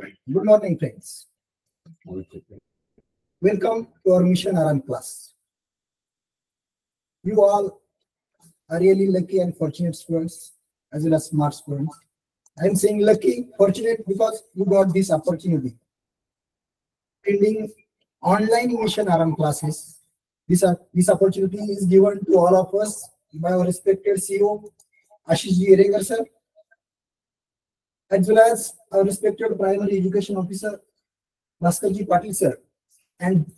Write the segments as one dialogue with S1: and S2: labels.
S1: Good morning, friends. Welcome to our Mission Aram class. You all are really lucky and fortunate students, as well as smart students. I am saying lucky, fortunate because you got this opportunity. Attending online Mission Aram classes. This, uh, this opportunity is given to all of us by our respected CEO, Ashish G. Erengar, sir, as well as our respected primary education officer, Bhaskarji Patil sir. And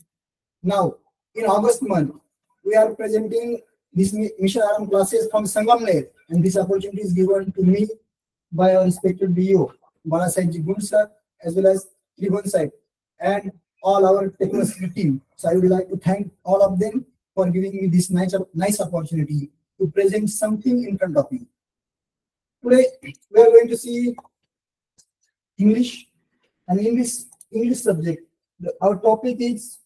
S1: now, in August month, we are presenting this Mission Aram classes from Sangamner, and this opportunity is given to me by our respected BO, Balasai Gun sir, as well as Tribhuvan sir, and all our technical team. So I would like to thank all of them for giving me this nice, nice opportunity to present something in front of you. Today, we are going to see English, and in this English subject, the, our topic is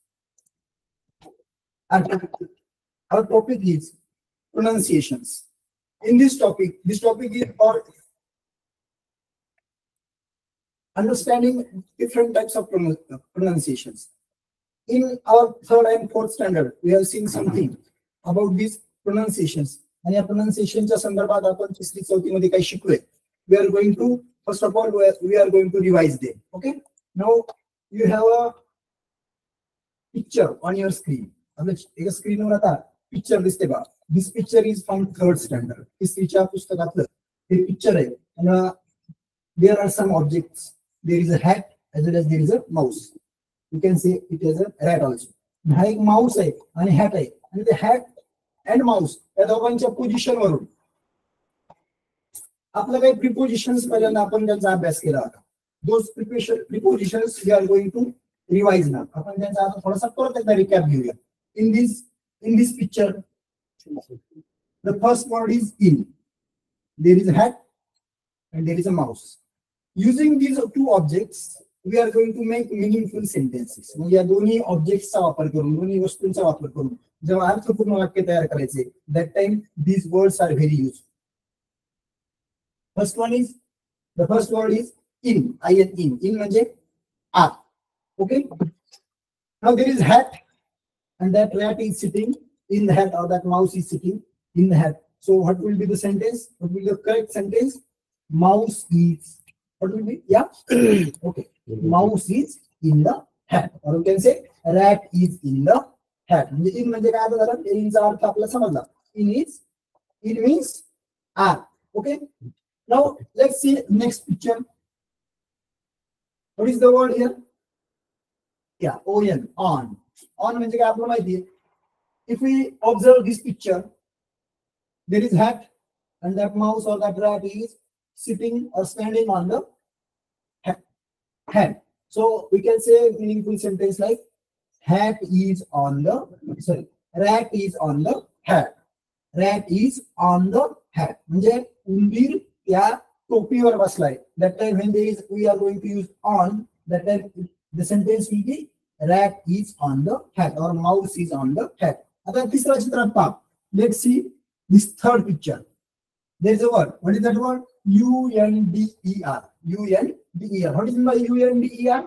S1: our, our topic is pronunciations. In this topic, this topic is about understanding different types of pronunciations. In our third and fourth standard, we have seen something about these pronunciations. आणि या प्रोनाउन्सिएशनच्या संदर्भात आपण तिसरी चौथीमध्ये काही शिकलोय we are going to first of all we are going to revise the okay now you have a picture on your screen एका स्क्रीनवर आता पिक्चर दिसते बा this picture is from third standard तिसरीच्या पुस्तकातलं हे पिक्चर आहे आणि there are some objects there is a hat as well as there is a mouse you can say it is a rat also हा एक Mouse आहे आणि hat आहे आणि ते हॅट अँड माऊस या दोघांच्या पोझिशन वरून आपलं काही प्रिपोजिशन पहिल्यांदा आपण त्यांचा अभ्यास केला होता. Those preposition prepositions we are going to revise ना आपण त्यांचा आता थोडासा परत एकदा रिकॅप घेऊया. In this in this picture the first word is in there is hat and there is a mouse Using these two objects we are going to make meaningful sentences म्हणजे या दोन्ही ऑब्जेक्टचा वापर करून दोन्ही वस्तूंचा वापर करून जेव्हा अर्थपूर्ण वाक्य तयार करायचे that time these words are very use First one is the first word is in I N in in म्हणजे आत okay now there is hat and that rat is sitting in the hat or that mouse is sitting in the hat. So what will be the sentence? What will be the correct sentence? Mouse is, what will be? Yeah? okay. Mouse is in the hat. Or you can say rat is in the hat म्हणजे in म्हणजे काय आता झालं इनचा अर्थ आपल्याला समजला in is in means are okay Now let's see next picture what is the word here या on on on म्हणजे काय आपल्याला माहिती आहे if we observe this picture there is hat and that mouse or that rat is sitting or standing on the head. So we can say meaningful sentence like hat is on the sorry rat is on the hat rat is on the hat म्हणजे उंदीर या टोपीवर बसलाय. That time when there is we are going to use on that time the sentence will be rat is on the hat और mouse is on the hat आता तिसरा चित्र पा let see this third picture there is a word what is that word U N D E R U N D E R what is by U N D E R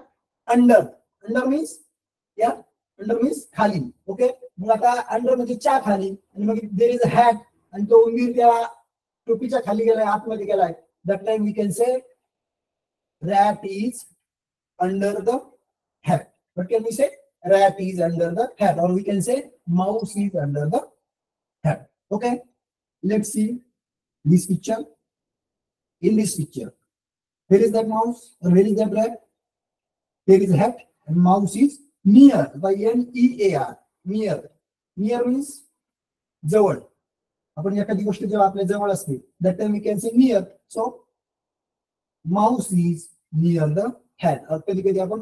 S1: under under means या under means खाली. Okay मग आता under म्हणजे चा खाली. आणि मग देर is a hat आणि तो उमीर त्या टोपीच्या खाली गेलाय आतमध्ये गेलाय that time we can say rat is under the hat but can we say rat is under the hat or we can say mouse is under the hat okay let's see this picture in this picture where is that mouse or where is that rat there is a hat and mouse is near by N E A R near near means जवळ आपण एखादी गोष्ट जेव्हा आपल्या जवळ असते that time we can say near so mouse is near the hat कधी कधी आपण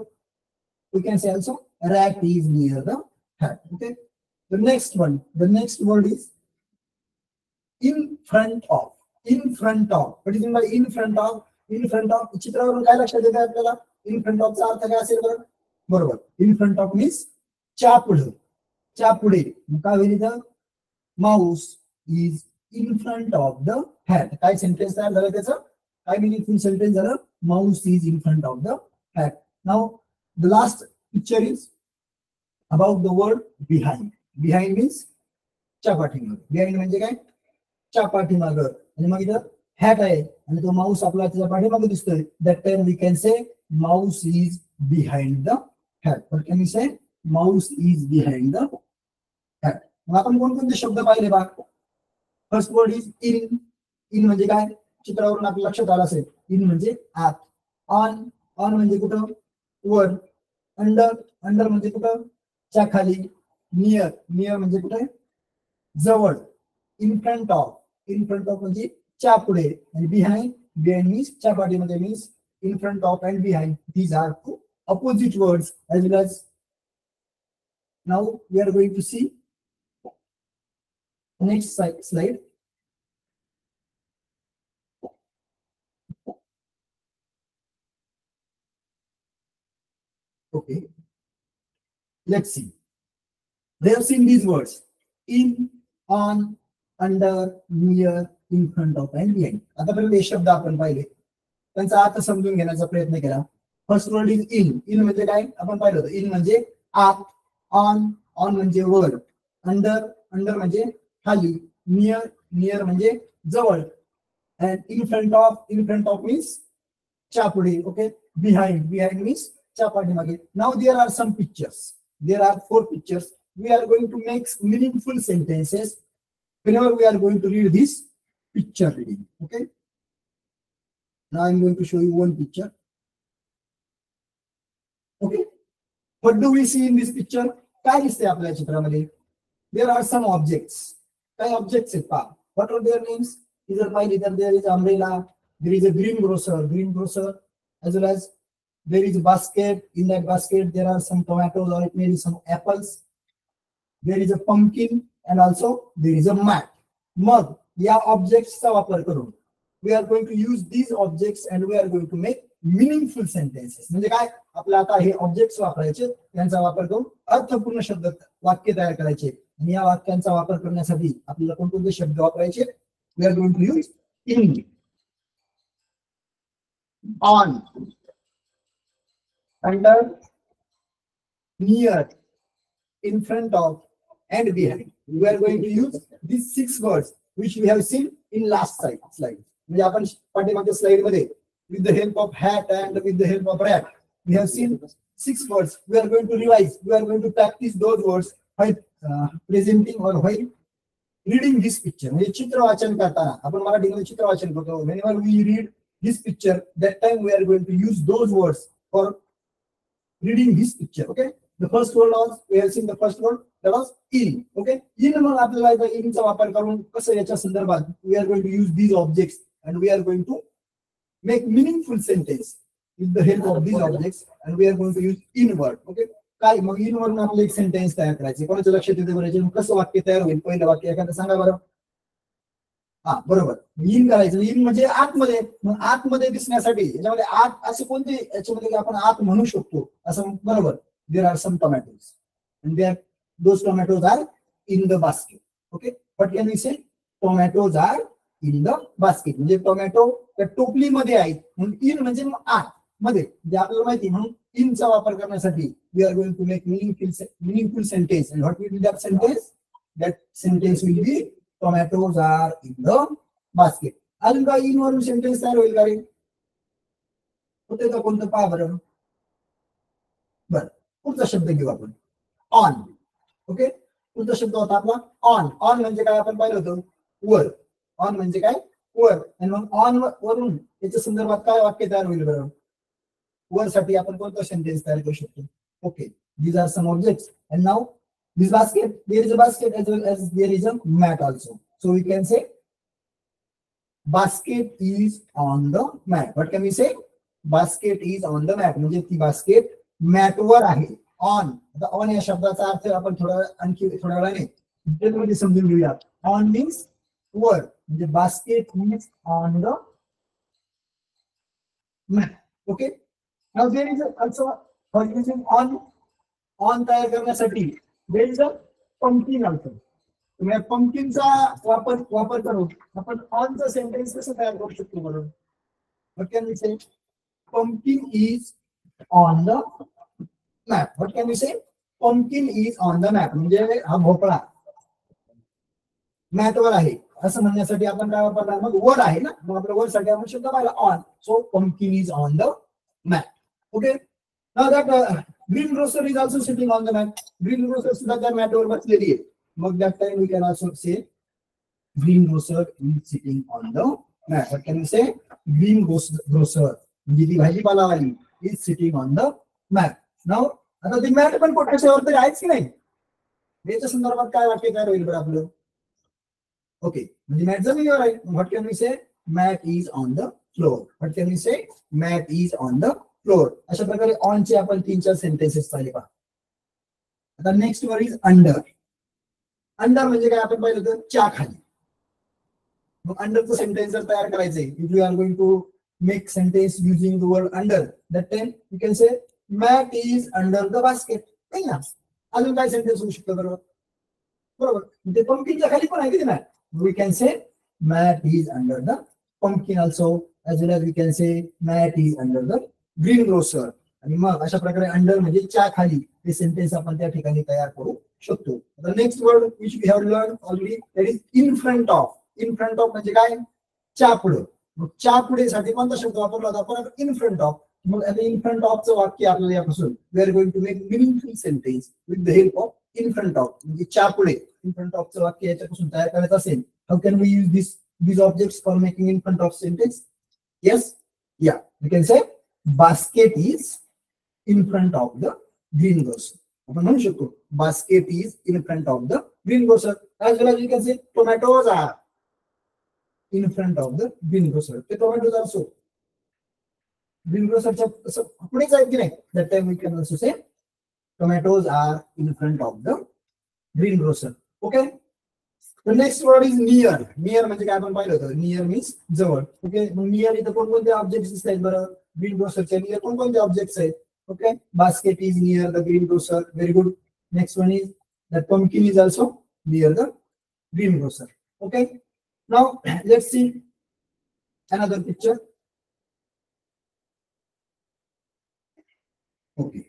S1: we can say also rat is near the hat okay the next one the next word is in front of in front of is in by in front of in front of चित्रावरून काय लक्षात येतं आपल्याला? In front ऑफचा अर्थ काय असेल बरं? बरोबर. In front of means च्या पुढे च्या पुढे काय होईल mouse is in front of the hat काय सेंटेन्स तयार झालं त्याचं? काय मिनिंगफुल सेंटेन्स झालं? Mouse is in front of the hat now the last picture is about the word behind behind means च्या पाठीमाग बिहाइंड म्हणजे काय? च्या पाठीमाग आणि मग इथं हॅट आहे. आणि तो माऊस आपला त्याच्या पाठीमागे दिसतोय. That time we can say mouse is behind the hat but can you say mouse is behind the hat मग आपण कोणकोणते शब्द पाहिले बा? First word is in in म्हणजे काय? चित्रावरून आपल्या लक्षात आलं असेल. इन म्हणजे आत. ऑन ऑन म्हणजे कुठं? वर. अंडर अंडर म्हणजे कुठं? च्या खाली. नियर नियर म्हणजे कुठे? जवळ. In front of in front of म्हणजे च्या पुढे. आणि बिहाइंड बिहाइंड मीन्स च्या पाठीमध्ये means in front of and behind these are two opposite words as well as now we are going to see next si- slide okay let's see they have seen these words in on under near in front of and behind आतापर्यंत हे शब्द आपण पाहिले त्यांचा अर्थ समजून घेण्याचा प्रयत्न केला first word is in in म्हणजे काय आपण पाहिलं होतं इन म्हणजे आत ऑन ऑन म्हणजे वर अंडर अंडर म्हणजे खाली नियर नियर म्हणजे जवळ and in front of in front of means च्या पुढे ओके बिहाइंड बिहाइंड मीन्स च्या पाठीमागे now there are some pictures there are four pictures we are going to make meaningful sentences whenever we are going to read this picture reading okay now i'm going to show you one picture okay what do we see in this picture काय दिसते आपल्या चित्रामध्ये काही objects काय objects आहेत पहा what are their names जर पाहिली तर there is umbrella there is a green grocer green grocer as well as there is basket in that basket there are some some or it it may be some apples. There a a pumpkin and also there is मग या ऑब्जेक्ट्सचा वापर करून. We are going to use these objects and we are going to make meaningful sentences म्हणजे काय? आपल्याला आता हे ऑब्जेक्ट्स वापरायचे त्यांचा वापर करून अर्थपूर्ण शब्द वाक्य तयार करायचे. आणि या वाक्यांचा वापर करण्यासाठी आपल्याला कोणकोणते शब्द वापरायचे we are going to use in on under, near, in front of, and behind. We are going to use these six words which we have seen in last slide. slide. म्हणजे आपण पाठीमागच्या स्लाइड मध्ये with the help of hat and with the help of rat we have seen six words we are going to revise we are going to practice those words while uh, presenting or while reading this picture म्हणजे चित्र वाचन करताना आपण मराठीमध्ये चित्र वाचन करतो whenever we read this picture that time we are going to use those words for reading this picture. Okay. The first word was we have seen the first word that was in. Okay. In मग आपल्याला इथं in चा वापर करून कसं याच्या संदर्भात we are going to use these objects and we are going to make meaningful sentence with the help of these objects and we are going to use in word. Okay. काय? मग in वरून आपलं एक sentence तयार करायचे. कोणाच्या लक्षात येते बरं? कसं वाक्य तयार होईल? पहिलं वाक्य एखादं सांगा बरं. हा बरोबर. इन करायचं. इन म्हणजे आतमध्ये. मग आतमध्ये दिसण्यासाठी याच्यामध्ये आत असे कोणते याच्यामध्ये आपण आत म्हणू शकतो? असं बरोबर. There are some tomatoes and there those tomatoes are in the basket okay but can we say tomatoes are in the basket म्हणजे टोमॅटो त्या टोपलीमध्ये आहेत. म्हणून इन म्हणजे मग आत. मध्ये जे आपल्याला माहिती म्हणून इनचा वापर करण्यासाठी we are going to make meaningful meaningful sentence and what will that sentence that sentence will be tomatoes are in the basket अजून काय इन वरून सेंटेन्स तयार होईल का रे? होते का कोणतं? पहा बरं. बरं. पुढचा शब्द घेऊ आपण. ऑन ओके पुढचा शब्द होता आपला ऑन ऑन म्हणजे काय आपण पाहिलं होतं? वर. ऑन म्हणजे काय? वर. आणि मग ऑन वरून याच्या संदर्भात काय वाक्य तयार होईल बरं? वर साठी आपण कोणतं सेंटेन्स तयार करू शकतो? Okay these are some objects and now this basket there is a basket as well as there is a mat also so we can say basket is on the mat What can we say basket is on the mat म्हणजे ती basket mat वर आहे. On आता on या शब्दाचा अर्थ आपण थोडा आणखी थोड्या वेळाने डिटेलमध्ये समजून घेऊया. ऑन मीन्स वर. म्हणजे basket means on the mat okay Now there is also for using on on तयार करण्यासाठी there is a pumpkin also. तुम्ही पंकिनचा वापर वापर करून आपण ऑनचा सेंटेन्स कसं तयार करू शकतो म्हणून What can we say? Pumpkin is on the map. What can we say? Pumpkin is on the map. म्हणजे हा भोपळा मॅटवर आहे असं म्हणण्यासाठी आपण काय वापरणार मग वर आहे ना मग आपल्या वर साठी आपण शब्द पाहिला on so pumpkin is on the map Okay Now that uh, green grocer is also sitting on the mat. Green grocer सुद्धा त्या मॅटवर बसलेली आहे. मग that time we can also say green grocer is sitting on the mat. What can we say? Green grocer म्हणजे ती भाजीपालावाली is sitting on the mat. Now आता ती mat पण पोटाच्यावर तरी आहेच की नाही याच्या संदर्भात काय वाक्य काय होईल बरं आपलं ओके म्हणजे मॅट जमिनीवर आहे what can we say mat is on the floor what can we say mat is on the floor अशा प्रकारे ऑनचे आपण तीन चार सेंटेन्सेस पाहिले पहा. आता नेक्स्ट वर इज अंडर अंडर म्हणजे काय? आपण पाहिलं तर च्या खाली. मग अंडरचं सेंटेन्स जर तयार करायचे if you are going to make sentence using the word under that time you can say mat is under the basket नाही ना? अजून काय सेंटेन्स होऊ शकतो बरोबर? बरोबर. ते पंपकिनच्या खाली पण आहे किती mat we can say mat is under the pumpkin also as well as we can say mat is under the green grocer. आणि मग अशा प्रकारे अंडर म्हणजे च्या खाली हे सेंटेन्स आपण त्या ठिकाणी तयार करू शकतो. Next word which we have learn already that is in front of in front of म्हणजे काय? च्या पुढे. मग च्या पुढे साठी कोणता शब्द वापरला होता? आपण इन फ्रंट ऑफ मग आता इन फ्रंट ऑफचं वाक्य आपल्याला यापासून we are going to make meaningful sentence with the help of in front of म्हणजे च्या पुढे इन फ्रंट ऑफचं वाक्य याच्यापासून तयार करायचं असेल how can we use this this object for making in front of sentence yes yeah we can say basket is in front of the green grocer. Basket is in front of the green grocer. As well as you can see, tomatoes are in front of the green grocer. The tomatoes also. Green grocer, so That time we can also say tomatoes are in front of the green grocer. Okay. the next word is near near म्हणजे काय आपण पाहिलं होतं near means जवळ okay मग near इथं कोणकोणते object दिसत आहेत बरं ग्रीन ग्रोसरच्या नियर कोणकोणते ऑब्जेक्ट्स आहेत okay basket is near the green grocer very good next one is the pumpkin is also near the green grocer okay now let's see another picture okay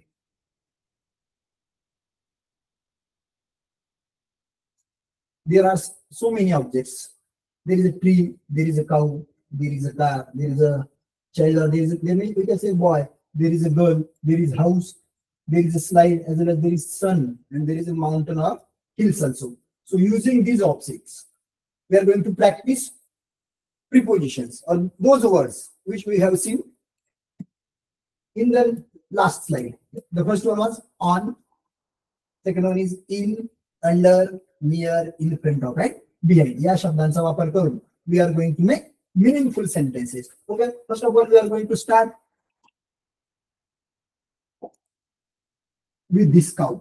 S1: There are so many objects. There is a tree, there is a cow, there is a car, there is a child, there is a, there may, we can say boy, there is a girl, there is house, there is a slide, as well as there is sun, and there is a mountain or hills also. So using these objects, we are going to practice prepositions or those words which we have seen in the last slide. The first one was on, second one is in, under, we are in front of at या शब्दांचा वापर करून we are going to make meaningful sentences okay first of all we are going to start with this cow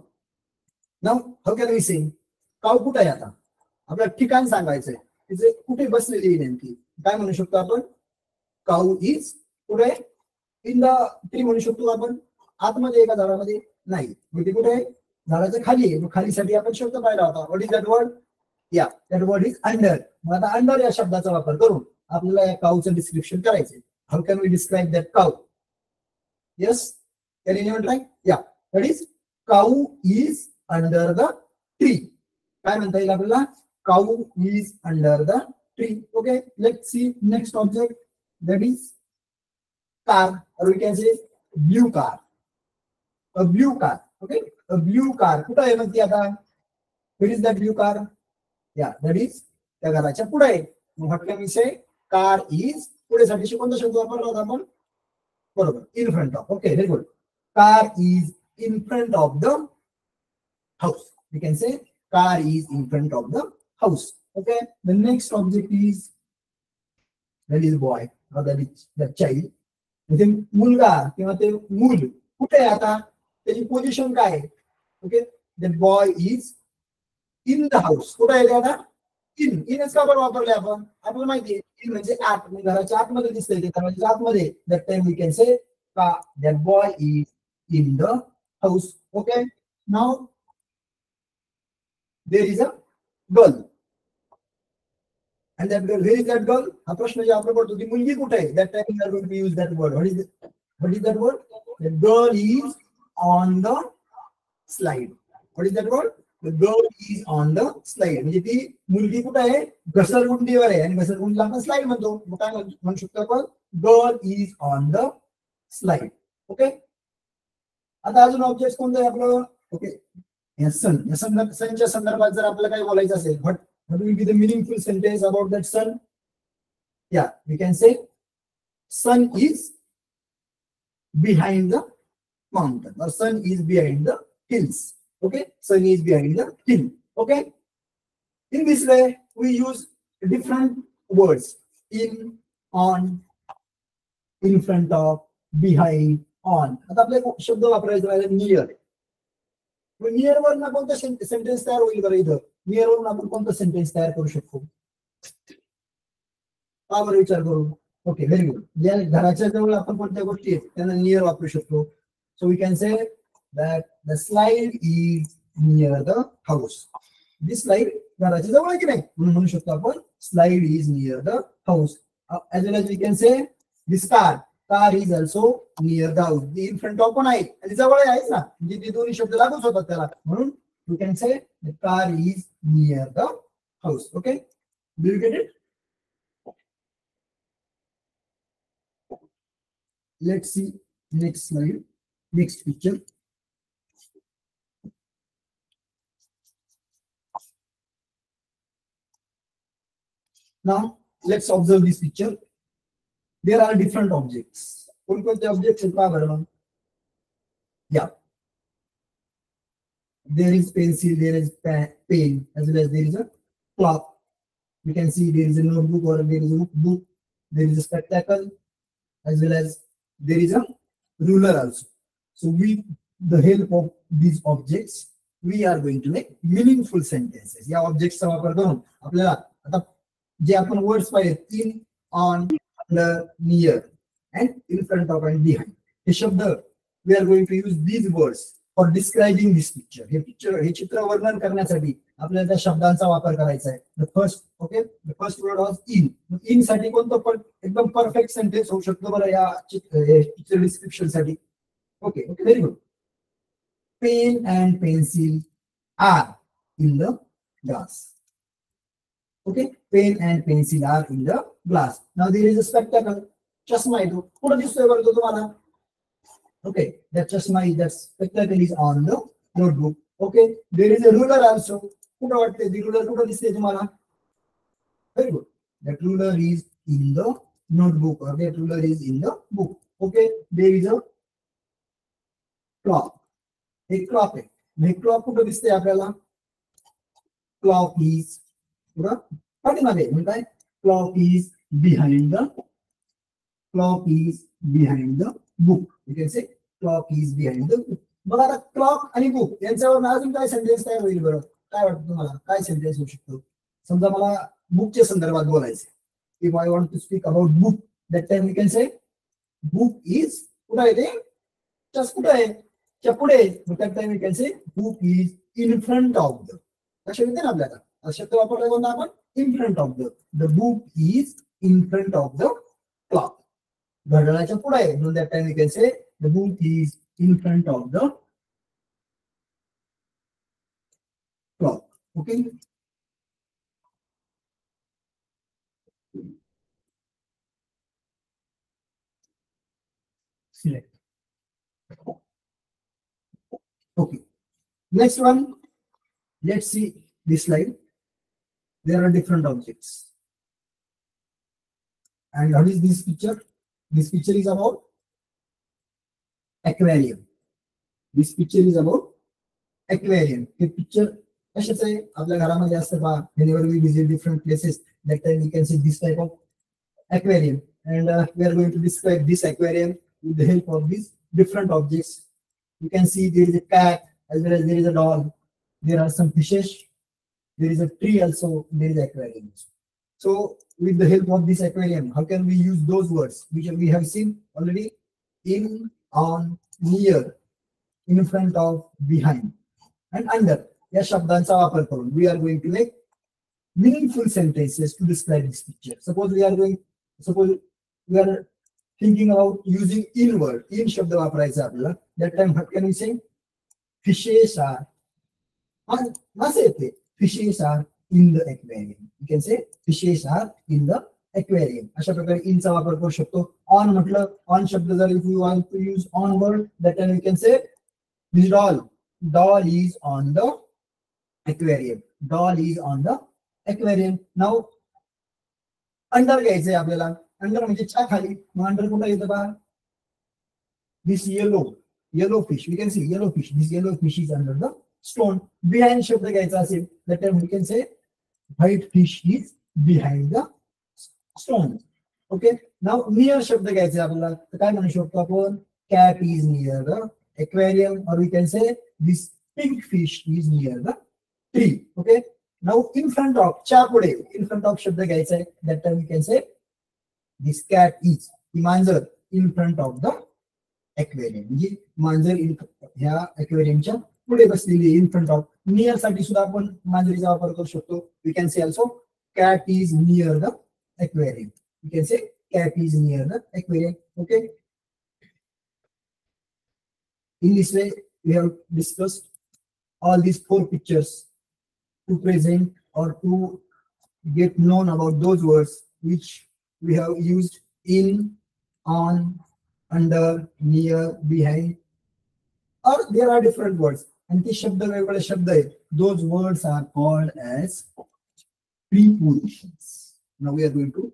S1: now how can we sing cow कुठे आहे आता? आपल्याला ठिकाण सांगायचंय. तिचे कुठे बसलेली नेमकी? काय म्हणू शकतो आपण? काउ इज कुठे? इन द ट्री म्हणू शकतो आपण? आतमध्ये एका झाडामध्ये? नाही. म्हणजे कुठे? झाडाच्या खाली आहे. खालीसाठी आपण शब्द पाहिला होता. What is that word yeah that word is under मग आता अंडर या शब्दाचा वापर करून आपल्याला या काऊचं डिस्क्रिप्शन करायचंय. How can we describe that cow yes can anyone try yeah that is cow is under the tree काय म्हणता येईल आपल्याला? Cow is under the tree okay let see next object that is car or we can say blue car. A blue car. Okay? A blue car कुठं आहे म्हणते आता? What is that blue car yeah that is त्या घराच्या पुढे आहे. मग hakka विषय? कार इज पुढे साठी शिकवून शब्द वापरला होता आपण. बरोबर. In front of okay very good car is in front of the house you can say car is in front of the house okay the next object is that is boy that is the child म्हणजे मुलगा किंवा ते मूल. कुठे आहे आता? त्याची position काय आहे? Okay the boy is in the house कुठे आहे ते आता इन इनच का बरं वापरले आपण आपल्याला माहिती आहे इन म्हणजे आत म्हणजे घराच्या आतमध्ये दिसतंय ते घराच्या आतमध्ये that time we can say का that boy is in the house okay now there is a girl and that girl, where is that girl? हा प्रश्न जे आपण पडतो ती मुलगी कुठे आहे? That time we are going to use that word. What is it? What is that word? the girl is on the slide what is that call girl is on the slide म्हणजे ती मुलगी कुठे आहे? घसरगुंडीवर आहे. आणि घसरगुंडीला आपण slide म्हणतो. काय म्हणू शकतो आपण? Girl is on the slide okay आता अजून ऑब्जेक्ट कोणतं आहे आपलं? ओके सन या सनच्या संदर्भात जर आपल्याला काही बोलायचं असेल but what will be the meaningful sentence about that sun yeah we can say sun is behind the mountain sun is behind the hills. Okay, sun is behind the hill. Okay, in this way we use different words in, on, in front of, behind, on. आता आपले शब्द वापरायचे राहिले near near वर ना कोणतं sentence तयार होईल बरं इथं नियर वरून आपण कोणतं सेंटेन्स तयार करू शकतो का बरं विचार करू ओके व्हेरी गुड ज्या घराच्या जवळ आपण कोणत्या गोष्टी आहेत त्यांना नियर वापरू शकतो so we can say that the slide is near the house this slide घराच्या जवळ आहे की नाही म्हणून म्हणू शकतो आपण slide is near the house as well as we can say this car car is also near the house in front of पण आहे आणि जवळ आहेच ना म्हणजे ते दोन्ही शब्द लागूच होतात त्याला म्हणून you can say the car is near the house okay do you get it let's see next slide next picture now let's observe this picture there are different objects कोणकोणते objects आहेत पहा बरं मग yeah there is pencil there is pa- pen as well as there is a clock you can see there is a notebook or there is a book there is a spectacle as well as there is a ruler also. So with the help of these objects, we are going to make meaningful sentences. या objects चा वापर करून आपल्याला आता जे आपण words पाहिजे in on under near and in front of and behind हे शब्द we are going to use these words for describing this picture हे पिक्चर हे चित्र वर्णन करण्यासाठी आपल्याला त्या शब्दांचा वापर करायचा आहे the first okay the first word was in in साठी कोणतं पण एकदम परफेक्ट सेंटेन्स होऊ शकतो बरं या पिक्चर डिस्क्रिप्शन साठी okay okay very good pen and pencil are in the glass Okay, pen and pencil are in the glass. Now there is a spectacle. Chasma idu. Kuda दिसतोय बरं tumhala. Okay, that chasma is that spectacle is on the notebook. Okay, there is a ruler also. Kuda vatte the ruler kuda दिसते tumhala. Very good. That ruler is in the notebook or that ruler is in the book. Okay, there is a clock. A clock आहे. हे clock कुठं दिसते आपल्याला clock is कुठं पाठीमागे म्हणजे काय clock is behind the clock is behind the book. You can say clock is behind the book. मग आता क्लॉक आणि बुक यांच्यावर अजून काय सेंटेन्स तयार होईल बरं काय वाटतं तुम्हाला काय सेंटेन्स होऊ शकतो समजा मला बुकच्या संदर्भात बोलायचं if I want to speak about book that time you can say book is कुठं आहे ते चस कुठं आहे च्या पुढे that time you can say book is in front of the लक्षात येते ना आपल्याला शब्द वापरला कोणता आपण in front of the the book is in front of the clock घड्याळाच्या पुढे आहे म्हणून that time you can say the book is in front of the clock okay select okay next one let's see this slide there are different objects and what is this picture this picture is about aquarium this picture is about aquarium हे picture कशाच आहे आपल्या घरामध्ये असतं पहा whenever we visit different places that time we can see this type of aquarium and uh, we are going to describe this aquarium with the help of these different objects you can see there is a cat as well as there is a dog there are some fishes there is a tree also there is aquarium so with the help of this aquarium how can we use those words which we have seen already in on near in front of behind and under या शब्दांचा वापर करून we are going to make meaningful sentences to describe this picture suppose we are going suppose we are thinking about using in word in शब्द वापरायचा आपल्याला that time what can we say fishes are मासे येते fishes are in the aquarium you can say fishes are in the aquarium अशा प्रकारे इनचा वापर करू शकतो ऑन म्हटलं ऑन शब्द जर if you want to use on word that time you can say this doll doll is on the aquarium doll is on the aquarium now under घ्यायचंय आपल्याला अंडर म्हणजे च्या खाली मग अंडर कुठं येतं बा this yellow yellow fish we can see yellow fish this yellow fish is under the stone behind शब्द घ्यायचा असेल that time we can say white fish is behind the stone okay now near शब्द घ्यायचा आपल्याला तर काय म्हणू शकतो आपण cat is near the aquarium or we can say this pink fish is near the tree okay now in front of च्या पुढे in front of शब्द घ्यायचा आहे that time we can say this cat is ही मांजर in front of the aquarium म्हणजे मांजर ह्या aquariumच्या पुढे बसलेली इन फ्रंट ऑफ नियर साठी सुद्धा आपण मांजरीचा वापर करू शकतो we can say also cat is near the aquarium you can say cat is near the aquarium okay in this way we have discussed all these four pictures to present or to get known about those words which we have used in on under near behind or there are different words And ते शब्द वेगवेगळे शब्द आहेत those words are called as prepositions now we are going to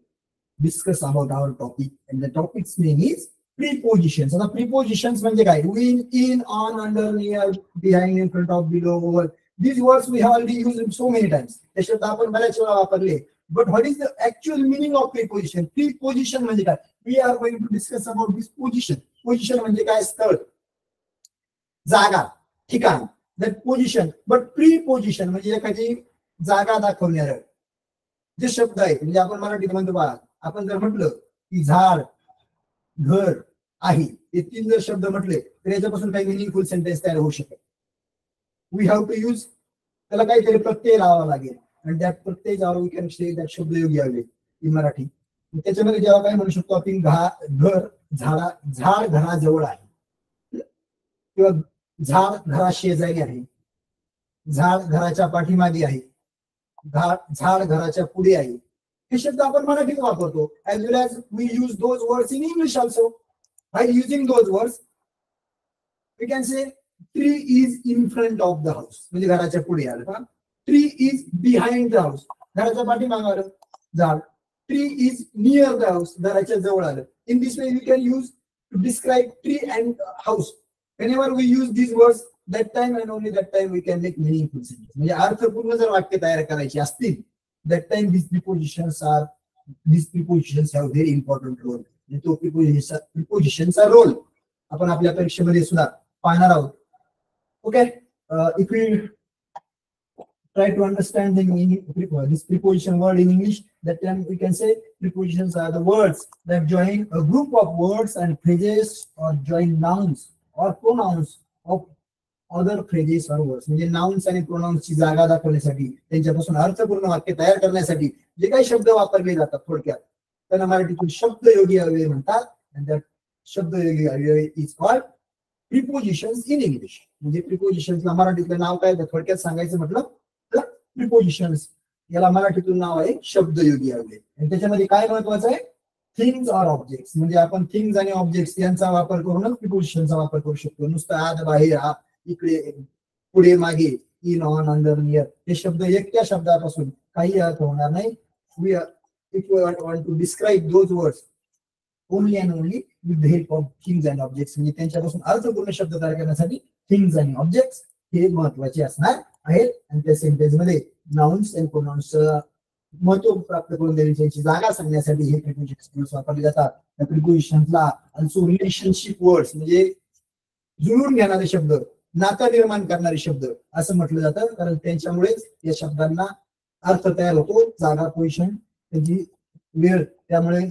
S1: discuss about our topic and the topic's name is prepositions आता prepositions म्हणजे काय in in on under near behind in front of below over these words we have already used so many times ते शब्द आपण बऱ्याच वेळा वापरले but what is the actual meaning of preposition preposition म्हणजे काय we are going to discuss about this position position म्हणजे काय स्थळ जागा ठिकाण that position but pre position म्हणजे एखादी जागा दाखवणार. जे शब्द आहेत म्हणजे आपण मराठीत म्हणतो बा आपण जर म्हटलं की झाड घर आहे हे तीन जर शब्द म्हटले तर याच्यापासून काही मिनिंगफुल सेंटेन्स तयार होऊ शकेल. वी हॅव टू यूज त्याला काहीतरी प्रत्यय लावावा लागेल. आणि त्या प्रत्यय ज्यावर वी कॅन से दॅट शब्द योग्य यावे इन मराठी. त्याच्यामध्ये जेव्हा काय म्हणू शकतो आपण घा घर झाडा झाड घराजवळ आहे. किंवा झाड घरा शेजारी आहे. झाड घराच्या पाठीमागे आहे. झाड घराच्या पुढे आहे. हे शब्द आपण मराठीत वापरतो. As well as we use those words in English also by using those words we can say tree is in front of the house म्हणजे घराच्या पुढे आलं का tree is behind the house घराच्या पाठीमागे आलं झाड. Tree is near the house घराच्या जवळ आलं. In this way you can use to describe tree and house whenever we use these words that time and only that time we can make meaningful sentences म्हणजे अर्थपूर्ण जर वाक्य तयार करायची असतील that time these prepositions are these prepositions have very important role म्हणजे तो प्रिपोजिशनचा role आपण आपल्या परीक्षेमध्ये सुद्धा पाहणार आहोत okay if you try to understand the meaning this preposition word in English, that then we can say prepositions are the words that join a group of words and phrases or join nouns Or pronouns of other phrases or words म्हणजे nouns आणि प्रोनाउन्सची जागा दाखवण्यासाठी त्यांच्यापासून अर्थपूर्ण वाक्य तयार करण्यासाठी जे काही शब्द वापरले जातात थोडक्यात त्यांना मराठीतून शब्दयोगी अव्यय म्हणतात. And that शब्दयोगी अव्यय is called prepositions in English म्हणजे प्रिपोजिशन्सला मराठीतलं नाव काय तर थोडक्यात सांगायचं म्हटलं तर प्रिपोजिशन्स याला मराठीतून नाव आहे शब्दयोगी अव्यय आणि त्याच्यामध्ये काय महत्वाचं आहे? थिंग्स ऑर ऑब्जेक्ट्स म्हणजे आपण थिंग्स आणि ऑब्जेक्ट्स यांचा वापर करूनच प्रिपोजिशनचा वापर करू शकतो. नुसतं आत बाहेर हा इकडे पुढे मागे इन ऑन अंडर नियर हे शब्द एकट्या शब्दापासून काही अर्थ होणार नाही. We if you want to describe those words only and only with the help of things and objects म्हणजे त्यांच्यापासून अर्थपूर्ण शब्द तयार करण्यासाठी थिंग्स आणि ऑब्जेक्ट्स हे महत्त्वाचे असणार आहेत. आणि त्या सेंटेन्समध्ये नाउन्स अँड प्रोनाउन्स महत्त्व प्राप्त करून देण्याची जागा सांगण्यासाठी हे प्रिपोजिशन्स वापरले जातात. त्या प्रिपोजिशन्सला अल्सो रिलेशनशिप वर्ड्स म्हणजे जुळून घेणारे शब्द नातं निर्माण करणारे शब्द असं म्हटलं जातं. कारण त्यांच्यामुळेच या शब्दांना अर्थ तयार होतो जागा पोझिशन त्यांची वेळ त्यामुळे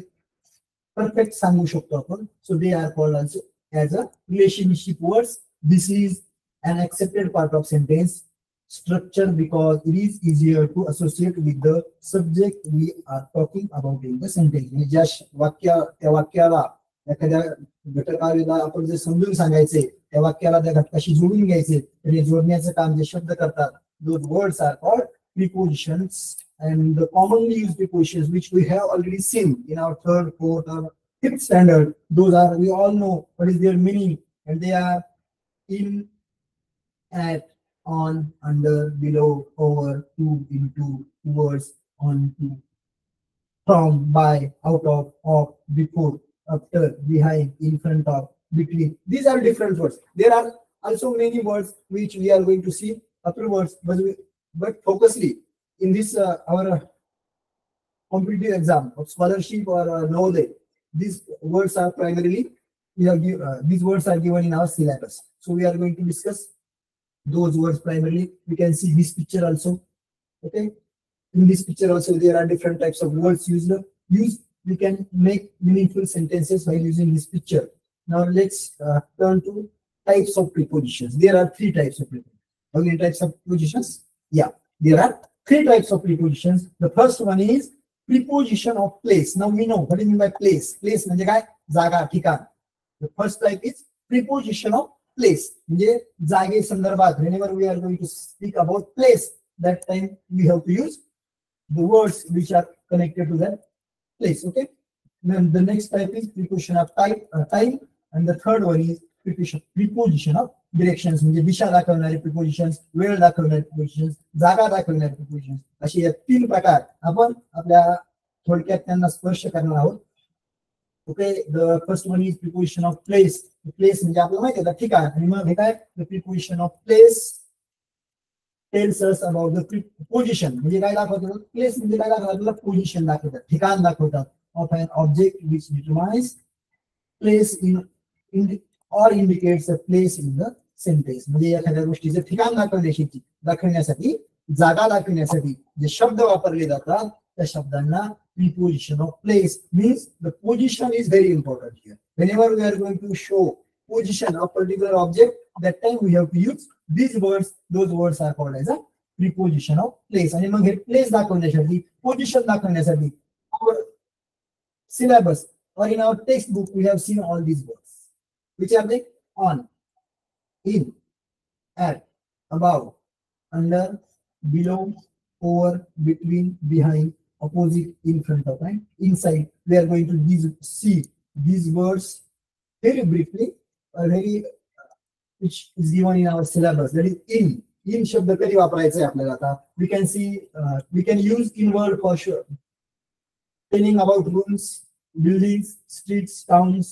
S1: परफेक्ट सांगू शकतो आपण. So they are called also as a relationship words this is an accepted part of sentence structure because it is easier to associate with the subject we are talking about in the sentence म्हणजे ज्या वाक्या त्या वाक्याला एखाद्या घटकाला आपण जे समजून सांगायचे त्या वाक्याला त्या घटकाशी जोडून घ्यायचे तर हे जोडण्याचं काम जे शब्द करतात those words are called prepositions and the commonly used prepositions which we have already seen in our third, fourth, or fifth standard. Those are we all know what is their meaning, and they are in, at, on, under, below, over, to, into, towards, on, to, from, by, out of, of, before, after, behind, in front of, between. These are different words. There are also many words which we are going to see afterwards, but but focusly in this uh, our uh, competitive exam of scholarship or uh, knowledge, these words are primarily we give, uh, these words are given in our syllabus. So we are going to discuss those words primarily. We can see this picture also. Okay, in this picture also there are different types of words used. Used we can make meaningful sentences by using this picture. Now let's uh, turn to types of prepositions. There are three types of prepositions. How many types of prepositions? Yeah, there are three types of prepositions. The first one is preposition of place. Now we know what do you mean by place. Place म्हणजे काय जागा ठिकाण. The first type is preposition of place म्हणजे जागे संदर्भात whenever we are going to speak about place that time we have to use the words which are connected to that place okay the next type is preposition of type time and the third one is preposition preposition of direction म्हणजे दिशा दाखवणारे preposition वेळ दाखवणारे preposition जागा दाखवणारे preposition असे या तीन प्रकार आपण आपल्या थोडक्यात त्यांना स्पर्श करणार आहोत. Okay the first one is preposition of place place म्हणजे आपल्याला माहिती आहे ठिकाण आणि मग हे काय? The preposition of place tells us about the position म्हणजे काय दाखवतात? प्लेस म्हणजे काय दाखवतात? आपल्याला पोझिशन दाखवतात. ठिकाण दाखवतात. Of an object which determines place in in or indicates a place in the sentence म्हणजे एखाद्या गोष्टीचं ठिकाण दाखवण्याची दाखवण्यासाठी जागा दाखवण्यासाठी जे शब्द वापरले जातात त्या शब्दांना preposition of place means the position is very important here. Whenever we are going to show position of particular object, that time we have to use these words. Those words are called as a preposition of place. आणि मग हे place दाखवण्यासाठी position दाखवण्यासाठी syllabus or in our textbook we have seen all these words. Which are they? On, in, at, above, under, below, over, between, behind, opposite, in front of, right? Inside. We are going to these, see these words very briefly, uh, very which is given in our syllabus. That is in. In शब्द कधी वापरायचा आहे आपल्याला आता we can see uh, we can use in word for sure telling about rooms buildings streets towns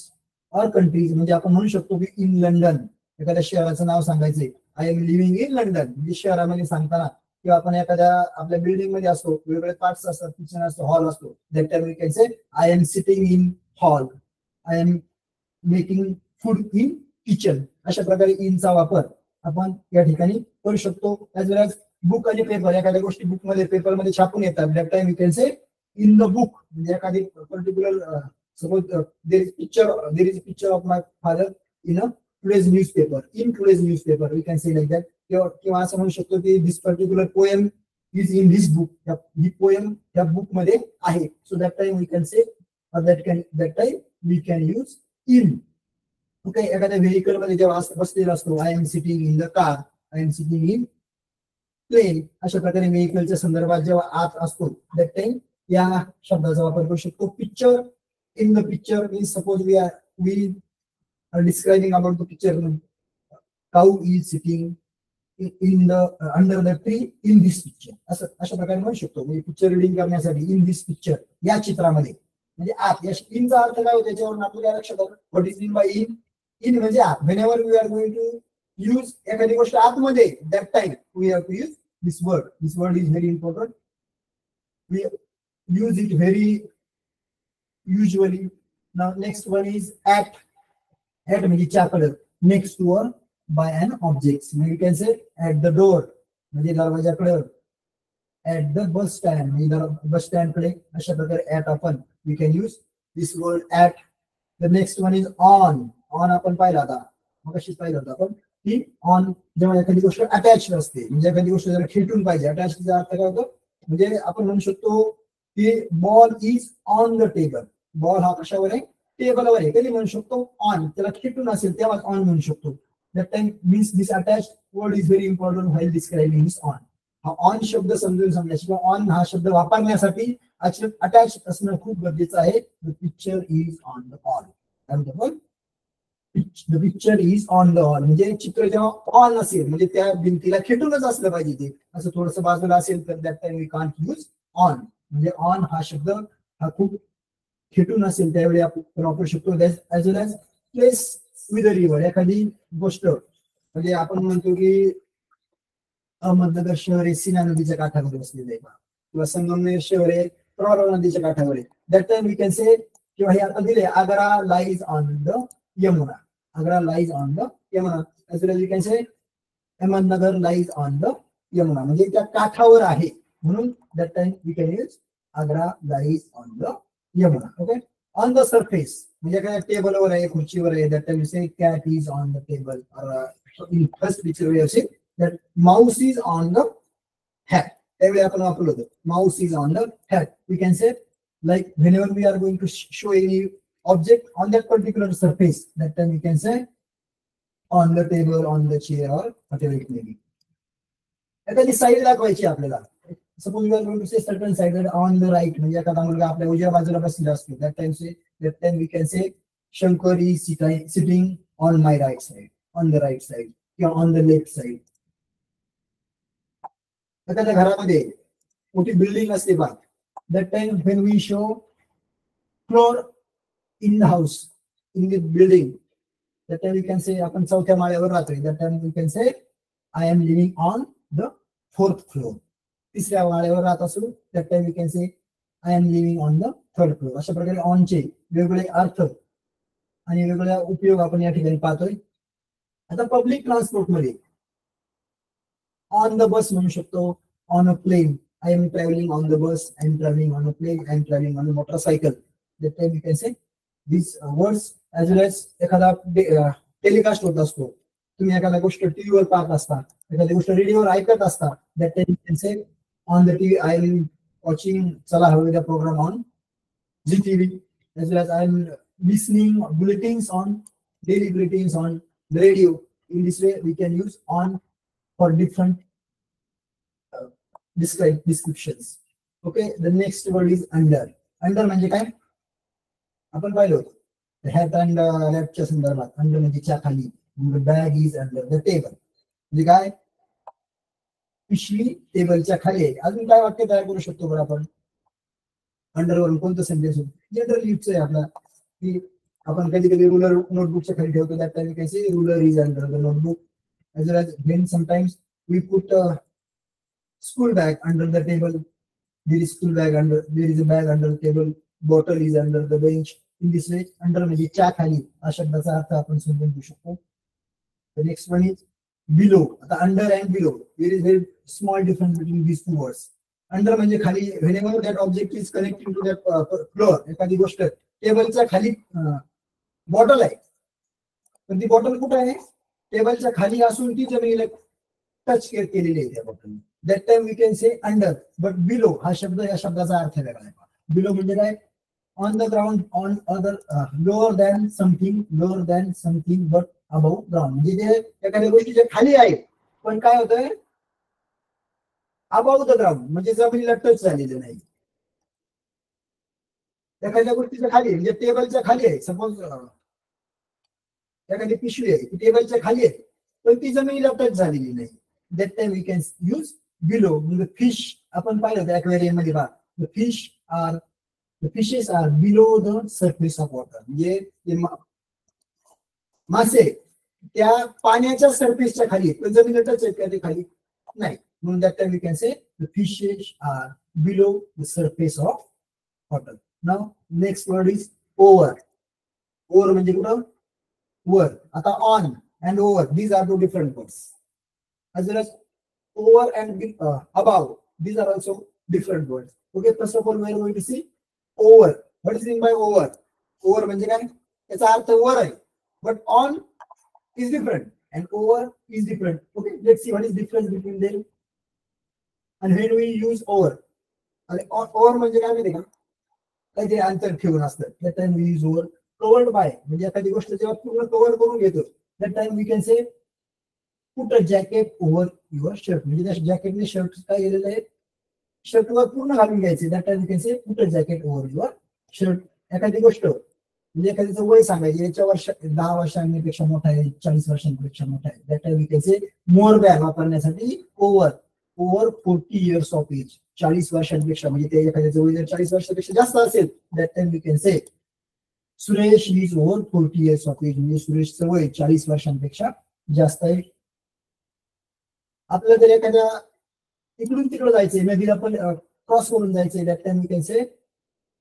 S1: or countries म्हणजे आपण म्हणू शकतो की इन लंडन एखाद्या शहराचं नाव सांगायचंय I am living in London म्हणजे शहरामध्ये सांगताना किंवा आपण एखाद्या आपल्या बिल्डिंगमध्ये असतो वेगवेगळे पार्ट्स असतात किचन असतो हॉल असतो that time we can say I am sitting in hall I am making food in kitchen अशा प्रकारे इनचा वापर आपण या ठिकाणी करू शकतो. ऍज वेल एज बुक आणि पेपर एखाद्या गोष्टी बुकमध्ये पेपरमध्ये छापून येतात. That time we can say in the book म्हणजे एखादी particular suppose there is picture there is picture of my father in a today's news paper in today's news paper we can say like that किंवा असं म्हणू शकतो की this particular poem is in this book he poem या बुकमध्ये आहे so that time we can say that can that time we can use in okay एखाद्या व्हेकलमध्ये जेव्हा बसलेला असतो I am sitting in the car I am sitting in plane अशा प्रकारे व्हेकलच्या संदर्भात जेव्हा आत असतो दॅट टाइम या शब्दाचा वापर करू शकतो picture in the picture means suppose we are we are describing about the picture cow is in in the under the tree in this picture असं अशा प्रकारे म्हणू शकतो म्हणजे पिक्चर रिडिंग करण्यासाठी इन दिस पिक्चर या चित्रामध्ये. म्हणजे आत या इनचा अर्थ काय होतो? त्याच्यावरून आपल्याला लक्षात आलं? What is in by in in म्हणजे आत whenever we are going to use एखादी गोष्ट आतमध्ये that time we have to use this word this word is very important we use it very usually next one is at at म्हणजे चाकडं next to a by an object म्हणजे can say at the door म्हणजे दरवाजाकडं at the bus stand म्हणजे bus स्टँडकडे अशा प्रकारे at आपण we can use this word at the next one is on on आपण पाहिला आता मग कशीच पाहिलं होतं आपण की ऑन जेव्हा एखादी गोष्ट अटॅच असते. म्हणजे एखादी गोष्ट जरा खेटून पाहिजे. अटॅच अर्थ काय होतो? म्हणजे आपण म्हणू शकतो की ball is on the table ball हा कशावर आहे? टेबलवर आहे कधी म्हणू शकतो? ऑन त्याला खेटून असेल तेव्हा ऑन म्हणू शकतो. That time means this attach word is very important while describing this on हा ऑन शब्द समजून सांगण्याची किंवा ऑन हा शब्द वापरण्यासाठी अटॅच असणं खूप गरजेचं आहे. The picture is on the on the picture is on the on म्हणजे चित्र जेव्हा ऑन असेल म्हणजे त्या भिंतीला खेटूनच असलं पाहिजे ते. असं थोडस बाजूला असेल तर that time we can't use on म्हणजे ऑन हा शब्द हा खूप खेटून असेल त्यावेळी आपण वापरू शकतो. As well as place with a river एखादी गोष्ट. म्हणजे आपण म्हणतो की अहमदनगर शहर हे सिना नदीच्या काठावर बसलेलं आहे. किंवा संगमनेर शहर हे प्रवरा नदीच्या काठावर आहे. That time we can say किंवा हे आता दिले Agra lies on the Yamuna. Agra lies on the Yamuna. As well as we can say Ahmednagar lies on the Yamuna. म्हणजे त्या काठावर आहे. म्हणून that time we can use Agra lies on the Yamuna okay on the surface म्हणजे काय टेबलवर आहे खुर्चीवर आहे that time say cat is on the table in first picture we असे that mouse is on the hat त्यावेळी आपण वापरलं होतं mouse is on the hat we can say like whenever we are going to show any object on that particular surface, that time we can say on the table, on the chair, or whatever it may be. एखादी side दाखवायची आपल्याला suppose you are going to say certain side on the right म्हणजे एखादा मुलगा आपल्या उजव्या बाजूला बसलेला असतो. That time say that time we can say Shankar is sitting on my right side on the right side किंवा ऑन द लेफ्ट साइड एखाद्या घरामध्ये मोठी बिल्डिंग असते बा that time when we show floor in the house in the building that time we can say आपण चौथ्या माळ्यावर राहतोय. That time we can say I am living on the fourth floor तिसऱ्या माळ्यावर राहत असू त्या time you can say I am living on the third floor. अशा प्रकारे ऑनचे वेगवेगळे अर्थ आणि वेगवेगळ्या उपयोग आपण या ठिकाणी पाहतोय. आता पब्लिक ट्रान्सपोर्टमध्ये ऑन द बस म्हणू शकतो on a plane I am travelling on the bus I am travelling on a plane I am travelling on a motorcycle That time you can say these uh, words as एखादा telecast होत असतो. तुम्ही एखाद्या गोष्ट टीव्हीवर पाहत असता एखादी गोष्ट रेडिओवर ऐकत असता that time can say On the TV I am watching चला हवे the programme on Zee TV as well as I am listening bulletins on daily bulletins on the radio. In this way, we can use on for different describe descriptions. Okay, the next word is under. Under म्हणजे काय आपण पाहिलं होतं hat and लॅपच्या संदर्भात under म्हणजे च्या खाली bag is under the table म्हणजे काय पिशवी टेबलच्या खाली. आहे अजून काय वाक्य तयार करू शकतो बरं आपण? अंडरवरून कोणतं सेंटेन्स जनरल युजचं आहे आपला. की आपण कधी कधी रुलर नोटबुकच्या खाली ठेवतो त्यात काही कसे ruler is under the notebook as well as when sometimes we put school bag under the table there is school bag under there is a bag under table bottle is under the bench in this way under म्हणजे च्या खाली हा शब्दाचा अर्थ आपण समजून घेऊ शकतो. नेक्स्ट वन इज बिलो आता under and below there is very small difference between these two words. Under म्हणजे खाली whenever that object is connecting to that floor एखादी गोष्ट टेबलच्या खाली uh, बॉटल आहे. पण ती बॉटल कुठं आहे? टेबलच्या खाली असून ती जमिनीला टच केलेली आहे त्या bottle that time we can say under but below हा शब्द या शब्दाचा अर्थ वेगळा आहे. बिलो म्हणजे काय? On the ground on other lower than something lower than something but about ground म्हणजे ते एखाद्या गोष्टीच्या खाली आहे पण काय होतंय? अबाउ द ग्राउंड म्हणजे जमिनीला टच झालेलं नाही. एखाद्या गोष्टीच्या खाली म्हणजे टेबलच्या खाली आहे. सपोज एखादी पिशवी आहे. ती टेबलच्या खाली आहे. पण ती जमिनीला टच झालेली नाही. That time we can use below म्हणजे फिश आपण पाहिलं होतं अक्वेरियममध्ये बा the fish are the fishes are below the surface of water म्हणजे मासे त्या पाण्याच्या सरफेसच्या खाली पण जमिनीला टच आहेत का ते खाली? नाही. म्हणून that time we can say the fishes are below the surface of water now next word is over over म्हणजे कुठं वर आता on and over these are two different words as well as over and uh, above. These are also different words. Okay, first of all, we are going to see over. What is mean by over? Over म्हणजे काय याचा अर्थ वर आहे but on is different and over is different. Okay, let's see what is difference between them. And when we use over, आणि over म्हणजे काय माहिती का काहीतरी अंतर ठेवून असतं that time we use over covered by म्हणजे एखादी गोष्ट जेव्हा पूर्ण कव्हर करून घेतो that time we can say put a jacket over your shirt म्हणजे त्या जॅकेटने शर्ट काय गेलेलं आहे शर्टवर पूर्ण घालून घ्यायचे that time we can say put a jacket over your shirt एखादी गोष्ट म्हणजे एखाद्याचं वय सांगायचे याच्या वर्ष दहा वर्षांपेक्षा मोठा आहे चाळीस वर्षांपेक्षा मोठा आहे that time we can say more bag वापरण्यासाठी over over forty years of age चाळीस वर्षांपेक्षा म्हणजे ते एखाद्या जवळ जर चाळीस वर्षापेक्षा जास्त असेल that time we can say Suresh is over forty years of age म्हणजे सुरेशचं वय चाळीस वर्षांपेक्षा जास्त आहे. आपल्याला जर एखाद्या इकडून तिकडे जायचंय नदीला पण क्रॉस करून जायचंय that time we can say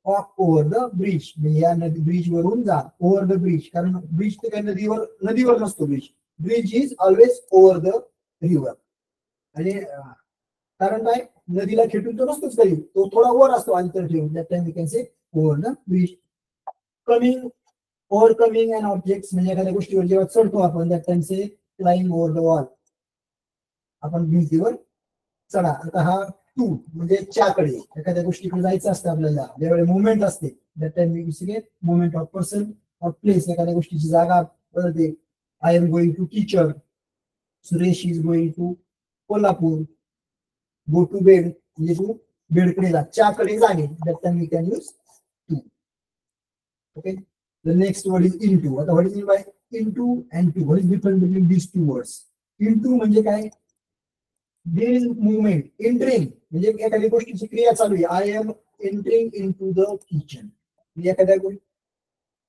S1: walk over the bridge म्हणजे या नदी ब्रिज वरून जा ओव्हर द ब्रिज कारण ब्रिज तर काही नदीवर नदीवर नसतो bridge bridge is always over the river आणि कारण काय? नदीला खेटून तो नसतोच काही तो थोडा वर असतो अंतर ठेवून. That time we can say over the bridge coming over coming and object म्हणजे एखाद्या गोष्टीवर जेव्हा चढतो आपण that time say climbing over the wall आपण भिंतीवर चढा. आता हा टू म्हणजे च्याकडे. एखाद्या गोष्टीकडे जायचं असतं आपल्याला. ज्यावेळी मुवमेंट असते that time we movement of person of place एखाद्या गोष्टीची जागा बदलते. I am going to teacher Suresh is going to Kolhapur to bed म्हणजे तू बेडकडे जा. च्याकडे जाणे that time we can use to okay the next word is into आता what is in by into and to what is different between these two words into म्हणजे काय? There is movement entering म्हणजे एखाद्या गोष्टीची क्रिया चालू आहे. I am entering into the kitchen एखाद्या गोष्टी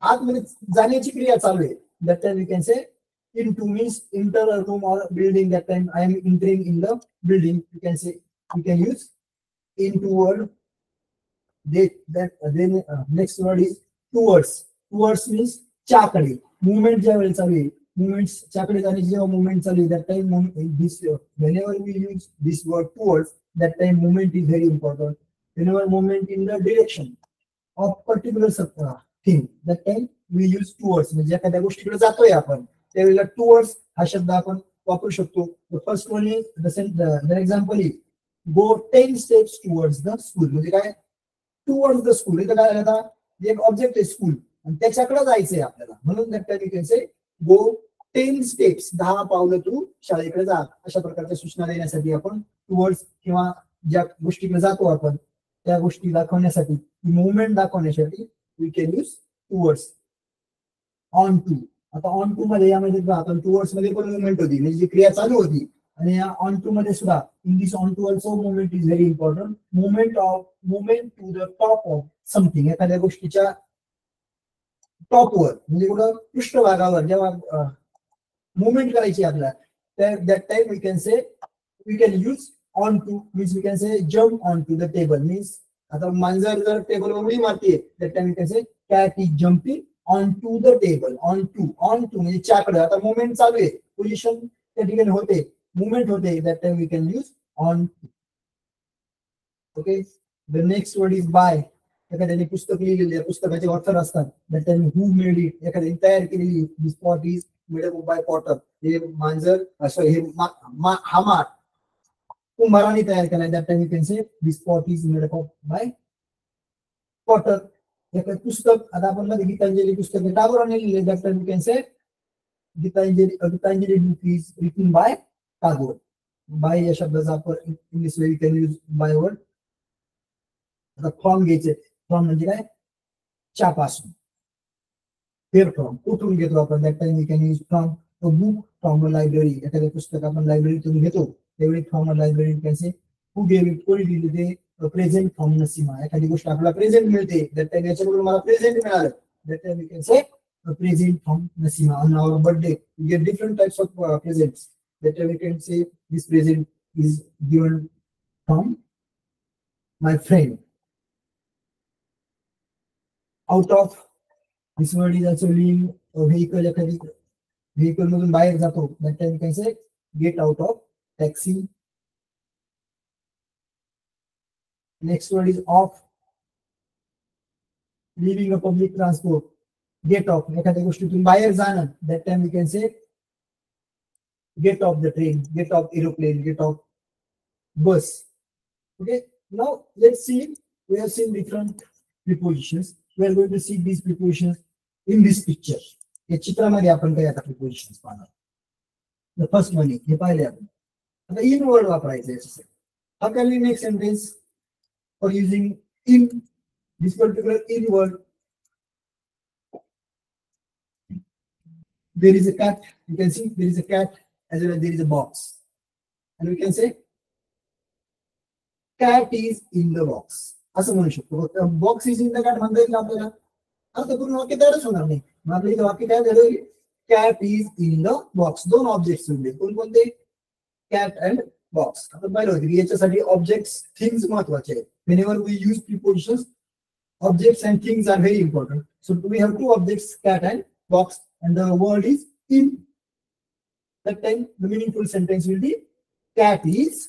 S1: आतमध्ये जाण्याची क्रिया चालू आहे. That time you can say into means enter room or building that time I am entering in the building you can say you can use into word then next word is towards towards means चाकडे movement ज्या वेळेस चालू आहे movements च्याकडे जाण्याची जेव्हा movement चालू आहे that time this whenever we use this word towards that time movement is very important whenever movement in the direction of particular uh, thing that time we use towards म्हणजे एखाद्या गोष्टीकडे जातोय आपण त्यावेळेला टुवर्ड्स हा शब्द आपण वापरू शकतो first one is the example is go ten steps towards the school म्हणजे काय? टुवर्ड्स द स्कूल इथं काय आता? एक ऑब्जेक्ट आहे स्कूल आणि त्याच्याकडे जायचंय आपल्याला. म्हणून that time go ten steps दहा पावलं तू शाळेकडे जा. अशा प्रकारच्या सूचना देण्यासाठी आपण टुवर्ड्स किंवा ज्या गोष्टीकडे जातो आपण त्या गोष्टी दाखवण्यासाठी मुवमेंट दाखवण्यासाठी we can use towards onto आता ऑन टू मध्ये यामध्ये आपण टुवर्ड्समध्ये पण मुवमेंट होती. म्हणजे जी क्रिया चालू होती आणि या ऑन टू मध्ये सुद्धा in this onto also movement is very important movement of movement to the top of something एखाद्या गोष्टीच्या टॉपवर म्हणजे कुठं पृष्ठभागावर जेव्हा मुवमेंट करायची आपल्याला that time we can say we can use onto means we can say jump onto the table means आता मांजर जर टेबलवर उडी मारतीये that time we can say cat is jumping onto the table onto onto म्हणजे चाकडं आता movement चालू आहे पोझिशन त्या ठिकाणी होते. Movement होते that time we can use on okay the next word is by एखाद्याने पुस्तक लिहिलेले आहे पुस्तकाचे ऑथर असतात. That time who made it एखाद्याने तयार केलेली this pot is made by potter हे मांजर असं हे हा माठ कुंभाराने तयार केला that time you can say this pot is made up by potter एखादं पुस्तक आता आपण मध्ये गीतांजली पुस्तक टागोराने लिहिले that time you can say Gitanjali Gitanjali book is written by Tagore by या शब्दाचा आपण English we can use by word आता फ्रॉम घ्यायचे. फ्रॉम म्हणजे काय? चापासून फेर फ्रॉम कुठून घेतो आपण? That time we can use from a book from a library एखादं पुस्तक आपण लायब्ररीतून घेतो. त्यावेळी from a library can say who gave it कोणी दिले ते प्रेझेंट फ्रॉम नसीमा. एखादी गोष्ट आपल्याला प्रेझेंट मिळते. दॅट टाइम याच्याकडून मला प्रेझेंट मिळालं. That time we can say present from Nasima. On our birthday get different types of presents that time we can say this present is given from my friend out of this word is also leaving a vehicle एखादी vehicle मधून बाहेर जातो that time can say get out of taxi next word is off leaving a public transport get off एखाद्या गोष्टीतून बाहेर जाणं that time you can say get off the train get off aeroplane get off bus okay now let's see we have seen different prepositions we are going to see these prepositions in this picture या चित्रामध्ये आपण काही आता preposition पाहणार first मनी हे पाहिले आपण आता इन वर्ड वापरायचं याच्यासाठी how can we make sentence for using in this particular in word there is a cat you can see there is a cat as well as there is a box and we can say cat is in the box असं म्हणू शकतो box is in the cat म्हणता येईल आपल्याला अर्थपूर्ण वाक्य तयारच होणार नाही मग आपलं इथं वाक्य काय झालं cat is in the box दोन ऑब्जेक्ट्स होते कोणकोणते कॅट अँड बॉक्स आपण पाहिलं होतं की याच्यासाठी ऑब्जेक्ट्स थिंग्स महत्वाचे आहेत whenever we use prepositions objects and things are very important. So we have two objects, cat and box, and the word is in. That time the meaningful sentence will be cat is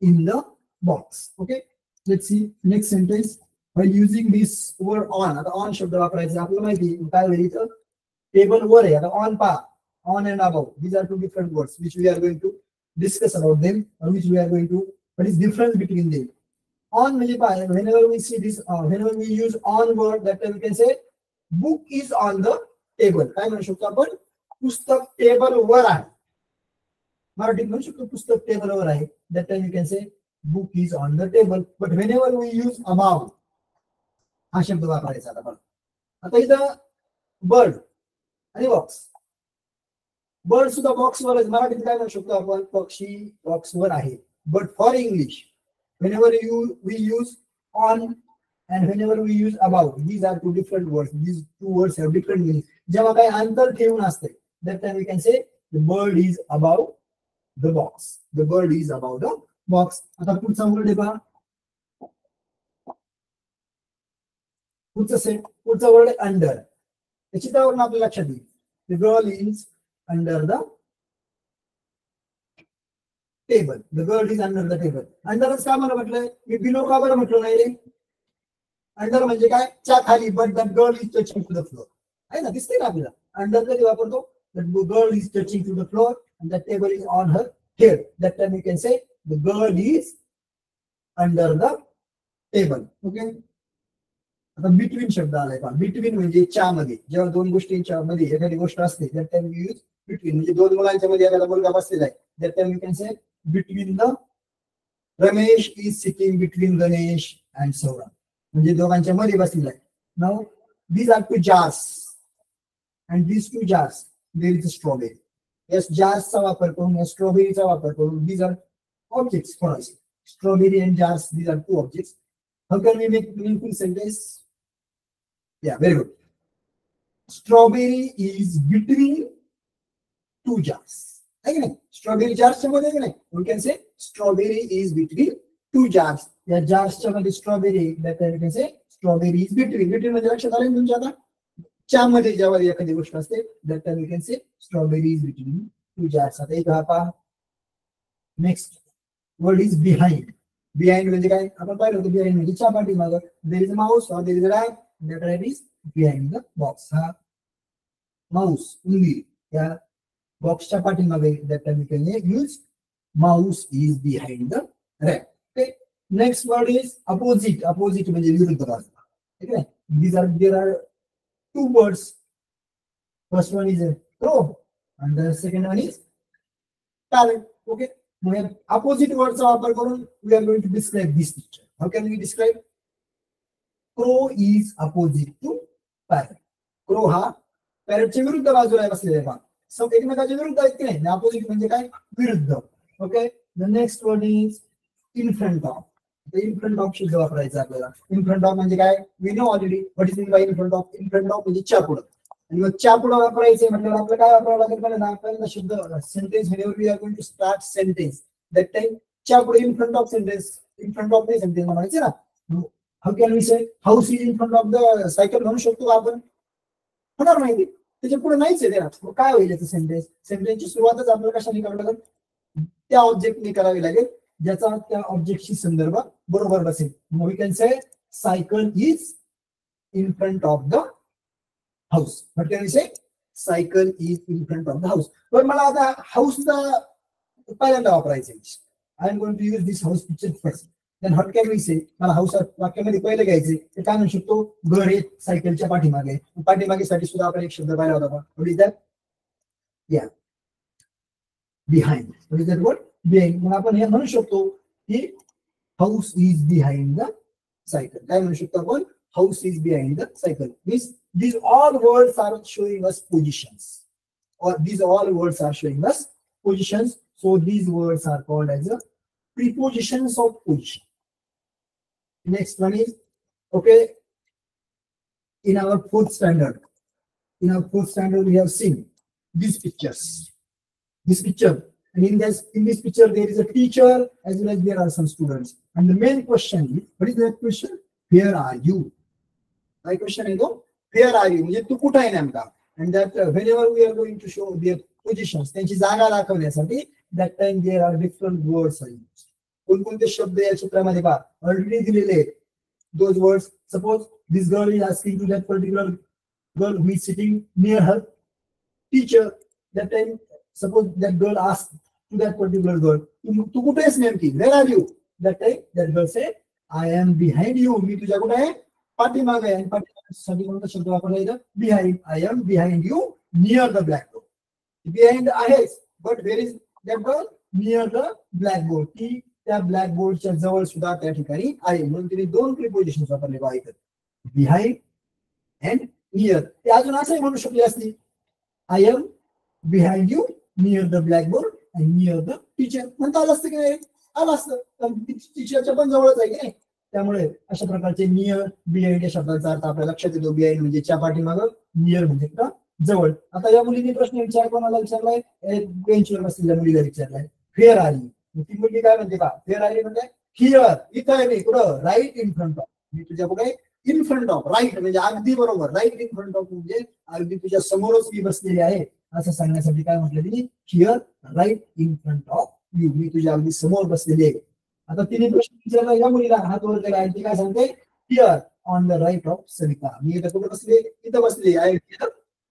S1: in the box. Okay. Let's see next sentence. By using this word on, आता on शब्द वापरायचा आपल्याला माहिती आहे, काय होईल इथं table वर आहे आता ऑन पा on and above these are two different words which we are going to discuss about them or which we are going to what is difference between them on म्हणजे काय whenever we see this uh, whenever we use on word that time we can say book is on the table काय म्हणू शकतो आपण पुस्तक table वर आहे. मराठी म्हणू शकतो पुस्तक टेबल वर आहे. That time you can say book is on the table but whenever we use amount हा शब्द वापरायचा आता बघ. आता इथं बर्ड आणि बॉक्स बर्ड सुद्धा बॉक्स वर मराठीत काय म्हणू शकतो आपण? पक्षी बॉक्स वर आहे. But for English whenever you we use on and whenever we use about these are two different word these two words have different जेव्हा काही अंतर ठेवून असते that time we can say the bird is above the box the bird is above the box आता पुढचा word आहे पहा पुढचं सेट पुढचा वर्ड आहे अंडर त्याची त्यावरून आपल्या लक्षात येईल the girl is under the table the girl is under the table अंडरच का बरं म्हटलंय मी बिलो का बरं म्हटलं नाही रे अंडर म्हणजे काय च्या खाली but that girl is touching to the floor आहे ना दिसते ना आपल्याला अंडर कधी वापरतो The girl is touching to the floor and the table is on her head that time you can say the girl is under the table okay आता between शब्द आलाय का बिटवीन म्हणजे च्या मध्ये जेव्हा दोन गोष्टींच्या मध्ये एखादी गोष्ट असते that time you use between म्हणजे दोन मुलांच्या मध्ये एखादा मुलगा बसलेला आहे that time you can say between the Ramesh is sitting between Ganesh and Saurabh. म्हणजे दोघांच्या मध्ये बसलेला आहे now these are two jars and these two jars there strawberry या जार्सचा वापर करून या स्ट्रॉबेरीचा वापर करून these are objects for us strawberry and jars these are two objects how can we make meaningful sentence या very good strawberry is between two jars है कि नाही स्ट्रॉबेरी जार्सच्या मध्ये की नाही we can say strawberry is between two jars या जार्सच्या मध्ये strawberry strawberry is between between म्हणजे लक्षात आलं तुमच्या आता च्यामध्ये जेव्हा एखादी गोष्ट असते that we can say strawberry is between two jars आता एक पहा next word is behind behind म्हणजे काय? आपण पाहिलं होतं बिहाइंड म्हणजे च्या पाठीमागं. देर इज माऊस और there is rat that rat is behind the box हा माऊस उंदीर या बॉक्सच्या पाठीमागे that we can use mouse is behind the rap okay next word is opposite opposite म्हणजे विरुद्ध बाजू ठीक आहे? These are there are two words first one is crow and the second one is talent okay मग opposite वर्डचा वापर करून we are going to describe this picture how can we describe crow is opposite to parrot crow हा पॅरेटच्या विरुद्ध बाजूला बसलेला आहे सब एकमेकाच्या विरुद्ध आहेत की नाही अपोजिट म्हणजे काय विरुद्ध okay the next word is in front of In front of शब्द वापरायचा आपल्याला. इन फ्रंट ऑफ म्हणजे काय? We know already what is in by in front of in front of म्हणजे च्या पुढं. आणि मग च्या पुढं वापरायचे म्हटल्यावर आपल्याला काय वापरावं लागेल ना आपल्याला शब्द sentence we are going to start sentence that time च्या पुढे in front of sentence in front of नाही सेंटेन्स म्हणायचे ना. How can we say house is in front of the cycle म्हणू शकतो आपण? होणार नाही त्याच्या पुढे नाहीच आहे त्याला काय होईल याचं सेंटेन्स सेंटेन्सची सुरुवातच आपल्याला कशाने करावी लागेल? त्या ऑब्जेक्टने करावी लागेल. ज्याचा त्या ऑब्जेक्टशी संदर्भ बरोबर बसेल we can say cycle is in front of the house what can say cycle is in front of the house पण मला आता हाऊसचा पहिल्यांदा वापरायचं I am going to use this house picture first then how can we say मला house वाक्यामध्ये पहिले घ्यायचे ते काय म्हणू शकतो? घर हे सायकलच्या पाठीमागे पाठीमागेसाठी सुद्धा आपण एक शब्द पाहिला होता दॅट या behind what is that word behind मग आपण हे म्हणू शकतो की house is behind the cycle काय म्हणू शकतो आपण house is behind the cycle means these all words are showing us positions or these all words are showing us positions so these words are called as a prepositions of position next one is okay in our fourth standard in our fourth standard we have seen these pictures this picture and in this in this picture there is a teacher as well as there are some students and the main question is what is that question where are you my question is though where are you म्हणजे तू कुठं आहे नेमका and that whenever we are going to show their positions त्यांची जागा दाखवण्यासाठी that time there are different words are use कोणकोणते शब्द या चित्रामध्ये पहा ऑलरेडी दिलेले आहेत those words suppose this girl is asking to that particular girl who is sitting near her teacher that time suppose that girl asked to that particular girl. तू कुठे आहेस नेमकी? Where are you that time that girl say I am behind you मी तुझ्या कुठे आहे? पाठीमाग आहे. आणि कोणता शब्द वापरला इथं? Behind I am behind you near the blackboard behind आहेच but where is that girl near the blackboard ती त्या ब्लॅक बोर्डच्या जवळ सुद्धा त्या ठिकाणी आहे. म्हणून तिने दोन प्रिपोजिशन वापरले बा इथं. बिहाइंड अँड नियर ते अजून असंही म्हणू शकले असती. I am behind you near the blackboard and near the teacher म्हणता आलं असतं की नाही आलं असतं टीचरच्या पण जवळच आहे की नाही त्यामुळे अशा प्रकारचे नियर बिहाइंड या शब्दाचा अर्थ आपल्या लक्षात येतो बिहाइंड म्हणजे च्या पाठीमाग नियर म्हणजे का जवळ आता या मुलीने प्रश्न विचार कोणाला विचारलाय बेंचवर बसलेल्या मुलीला विचारलाय फेअर आली ती मुलगी काय म्हणते का फेअर आली म्हणजे हिअर इथं आहे मी कुठं राईट इन फ्रंट ऑफ मी तुझ्या कुठे इन फ्रंट ऑफ राईट म्हणजे अगदी बरोबर राईट इन फ्रंट ऑफ म्हणजे अगदी तुझ्या समोरच मी बसलेली आहे असं सांगण्यासाठी काय म्हटलं तिने here right in front of you मी तुझ्या अगदी समोर बसलेली आहे आता तिने प्रश्न विचारला या मुलीला हात वर केला आणि ती काय सांगते here on the right of Savita मी इथं कुठे बसले इथं बसले आहे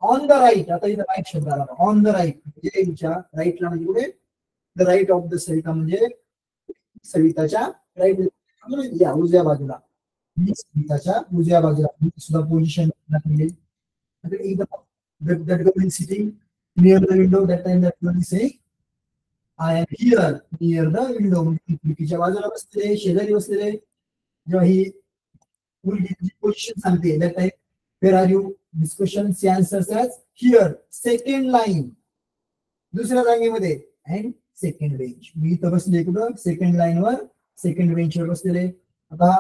S1: ऑन द राईट आता इथं राईट शब्द आला ऑन द राईट म्हणजे राईटला म्हणजे कुठे the right of the Savita म्हणजे सविताच्या राईट या उजव्या बाजूला मी सविताच्या उजव्या बाजूला सुद्धा position that near the window that time that girl is saying I am here near the window खिडकीच्या बाजूला बसलेले शेजारी बसलेले जेव्हा ही मुलगी पोझिशन सांगते that time where are you discussion answers as here second line दुसऱ्या जागेमध्ये अँड सेकंड बेंच मी इथं बसले कुठं सेकंड लाईनवर सेकंड बेंचवर बसलेले आता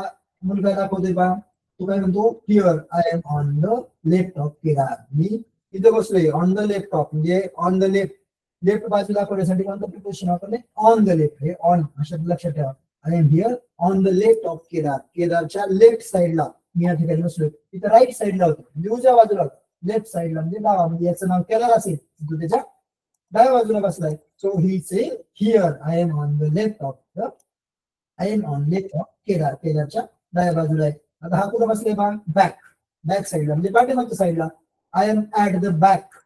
S1: मुलगा दाखवतोय बा तो काय म्हणतो here I am on the left of Kedar मी इथं बसलोय. ऑन द लेफ्ट म्हणजे ऑन द लेफ्ट लेफ्ट बाजूला दाखवण्यासाठी कोणतं प्रिपरेशन वापरले ऑन द लेफ्ट हे ऑन अशा लक्षात ठेवा. I am here on the left of Kedar. केदारच्या left साईडला मी या ठिकाणी बसलोय. तिथं राईट साईडला होतो. म्हणजे उजव्या बाजूला होतो. लेफ्ट साईडला म्हणजे डावा. म्हणजे याचं नाव केदार असेल. तो त्याच्या डाव्या बाजूला बसलाय. So he say here I am on the left of the I am on left of Kedar. केदारच्या डाव्या बाजूला आहे. आता हा कुठं बसलाय? बा बॅक बॅक साईडला म्हणजे पाठीमागच्या साईडला I am at the back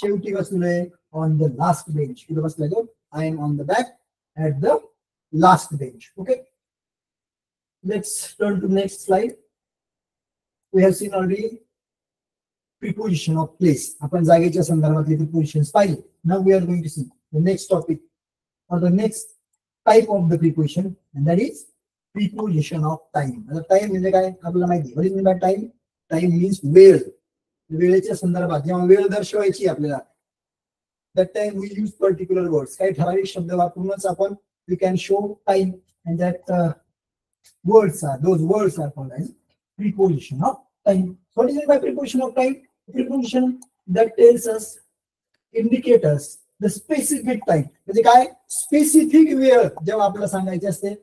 S1: शेवटी बसलोय on the last bench. I am on the back at the last bench. Okay. Let's turn to next slide. We have seen already preposition of place. आपण जागेच्या संदर्भातले prepositions पाहिले. Now we are going to see the next topic or the next type of the preposition and that is preposition of time. आता time म्हणजे काय आपल्याला माहिती what is mean by time? Time means वेळ वेळेच्या संदर्भात जेव्हा वेळ दर्शवायची आपल्याला that time we use particular words काही ठराविक शब्द वापरूनच आपण we can show time and that words are those words are for I preposition of time what is my preposition of time preposition that tells us indicators the specific time म्हणजे काय? Specific वेळ जेव्हा आपल्याला सांगायचे असते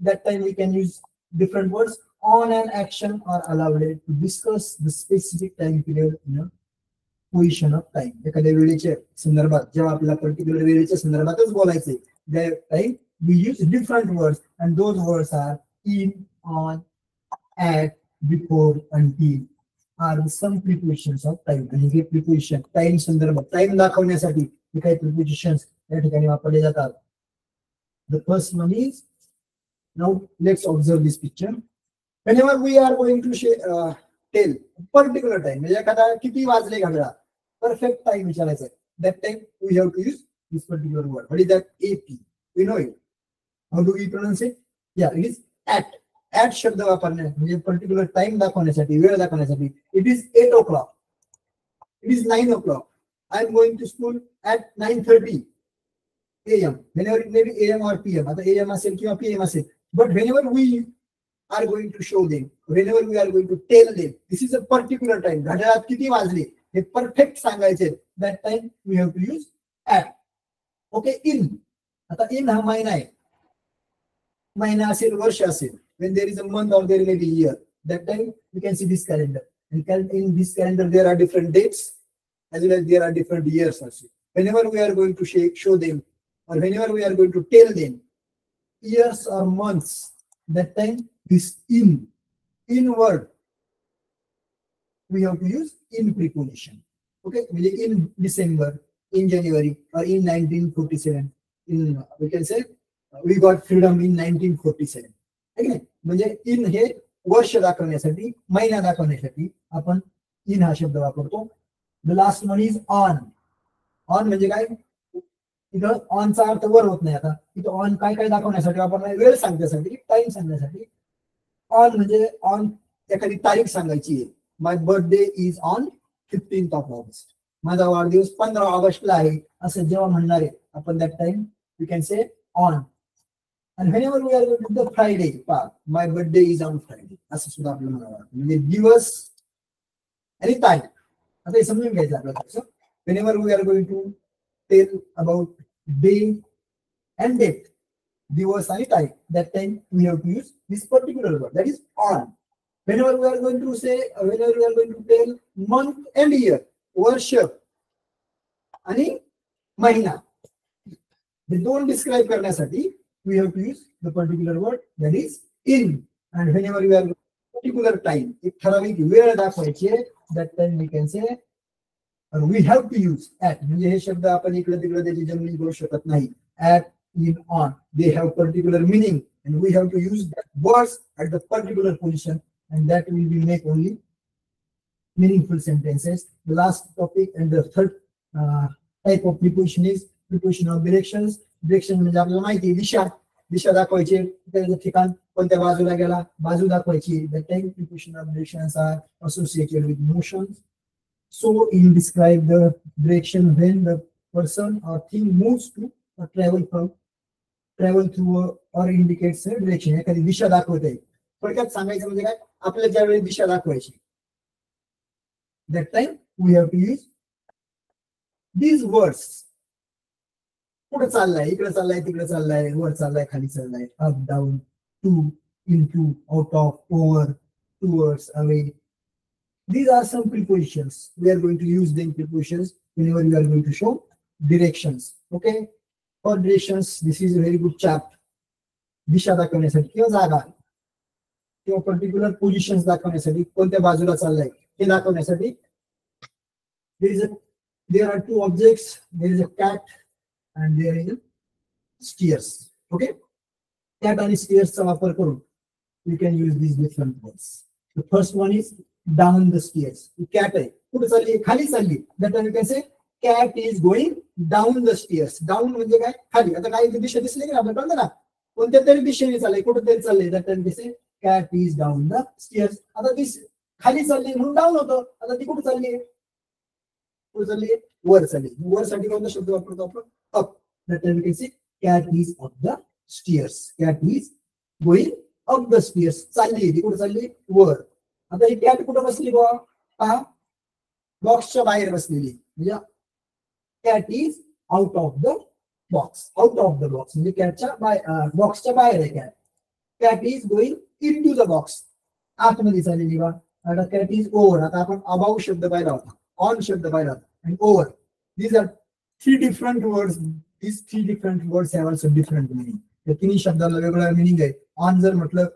S1: that time we can use different words on an action or allowed to discuss the specific time period in a position of time एखाद्या वेळेच्या संदर्भात जेव्हा आपल्याला पर्टिक्युलर वेळेच्या संदर्भातच बोलायचे time we use different words and those words are in on at before until are some prepositions of time आणि हे प्रिपोजिशन टाइम संदर्भात टाइम दाखवण्यासाठी हे काही प्रिपोजिशन्स या ठिकाणी वापरले जातात the first one is Now let's observe this picture. whenever we are going to share, uh, tell particular time म्हणजे एखादा किती वाजले घड्याळा परफेक्ट टाइम विचारायचा आहे that time we have to use this particular word what is that A P we know it how do we pronounce it या it is at at शब्द वापरण्या म्हणजे पर्टिक्युलर टाइम दाखवण्यासाठी वेळ दाखवण्यासाठी it is eight o'clock it is nine o'clock I am going to school at nine thirty AM whenever it may be AM or PM आता AM असेल किंवा PM असेल but whenever we are going to show them, whenever we are going to tell them, this is a particular time. घड्याळात किती वाजले हे perfect सांगायचे that time we have to use at okay in आता in हा महिना आहे महिना असेल वर्ष असेल when there is a month or there may be a year that time you can see this calendar and in this calendar there are different dates as well as there are different years also whenever we are going to show them or whenever we are going to tell them years or months that time this in inward, we have to use in preposition okay? In december in january or in 1947 in we can say uh, we got freedom in 1947 म्हणजे in हे वर्ष दाखवण्यासाठी महिना दाखवण्यासाठी आपण in हा शब्द वापरतो. The last one is on on म्हणजे काय? इथं ऑनचा अर्थ वर होत नाही आता. इथं ऑन काय काय दाखवण्यासाठी वापरणार वेळ सांगण्यासाठी टाइम सांगण्यासाठी ऑन म्हणजे ऑन एखादी तारीख सांगायची. आहे my birthday is on fifteenth of August माझा वाढदिवस पंधरा ऑगस्टला आहे असं जेव्हा म्हणणार आहे आपण that time you can say on आणि whenever we are to the Friday Friday, my birthday is on Friday. असं सुद्धा आपल्याला म्हणावं म्हणजे दिवस आणि तारीख आता हे समजून घ्यायचं आपल्याला whenever we are going to tell about day and date दिवस आणि तारीख, that time we have to use this particular word, that is on. Whenever we are going to say, whenever we are going to tell month and year, वर्ष आणि महिना हे दोन describe करण्यासाठी we have to use the particular word that is in. And whenever we are particular time, एक ठराविक वेळ दाखवायची that time we can say and we have to use at म्हणजे हे शब्द आपण इकडे तिकडे त्याची जमिनी करू शकत नाही at in on they have particular meaning and we have to use that words at the particular position and that will be make only meaningful sentences the last topic and the third uh, type of preposition is preposition of directions direction म्हणजे आपल्याला माहिती दिशा दिशा दाखवायची त्याचं ठिकाण कोणत्या बाजूला गेला बाजू दाखवायची the ten preparation of directions are associated with motion so in describe the direction when the person or thing moves to travel from travel through or indicates direction एखादी दिशा दाखवते थोडक्यात सांगायचं म्हणजे काय आपल्या ज्यावेळी दिशा दाखवायची that time we have to use these words कुठे चाललाय इकडे चाललाय तिकडे चाललाय वर चाललाय खाली चाललाय up down to into out of over towards away these are some prepositions we are going to use them prepositions whenever we are going to show directions okay for directions this is a very good chap दिशा दाखवण्यासाठी किंवा जागा किंवा particular position दाखवण्यासाठी कोणत्या बाजूला चाललाय हे दाखवण्यासाठी there is a there are two objects there is a cat and there is steers. Okay? Cat and steers वापर करून you can use these different words. The first one is down the stairs. Cat आहे कुठे चालली खाली चालली that time you can cat is is down the stairs down म्हणजे काय? खाली. आता काही दिशा दिसली की आपण कळलं ना? कोणत्या तरी दिशेने चाललंय कुठेतरी चाललंय. that time cat is down the the आता ती खाली चालली म्हणून डाऊन होतं. आता ती कुठे चालली कुठे चालली वर चालली वर साठी कोणता शब्द वापरतो आपण? Up That time we can say cat is up the stairs. Cat is going चालली ती कुठे चालली वर. आता ही कॅट कुठं बसली बा पहा. बॉक्सच्या बाहेर बसलेली. म्हणजे Cat is out of the box out of the box म्हणजे कॅटच्या बॉक्सच्या बाहेर आहे cat cat is going into the box आतमध्ये चाललेली बा आता कॅट इज ओव्हर आता आपण अबाऊ शब्द पाहिला होता ऑन शब्द पाहिला होता आणि over these are three different words. These three different words have also different meaning. या तिन्ही शब्दाला वेगवेगळा मिनिंग आहे ऑन जर म्हटलं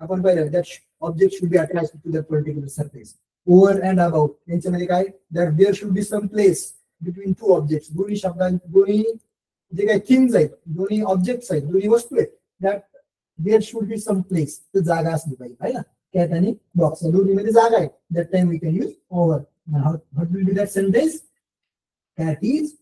S1: आपण पाहिलं that object should be attach to that particular surface over and about यांच्यामध्ये काय that there should be some place between two object दोन्ही शब्दां दोन्ही जे काही थिंग्स आहेत दोन्ही ऑब्जेक्ट्स आहेत दोन्ही वस्तू आहेत that there should be some place तर जागा असली पाहिजे आहे ना? कॅट आणि बॉक्स दोन्हीमध्ये जागा आहे. That time we can use over what will be that sentence cat is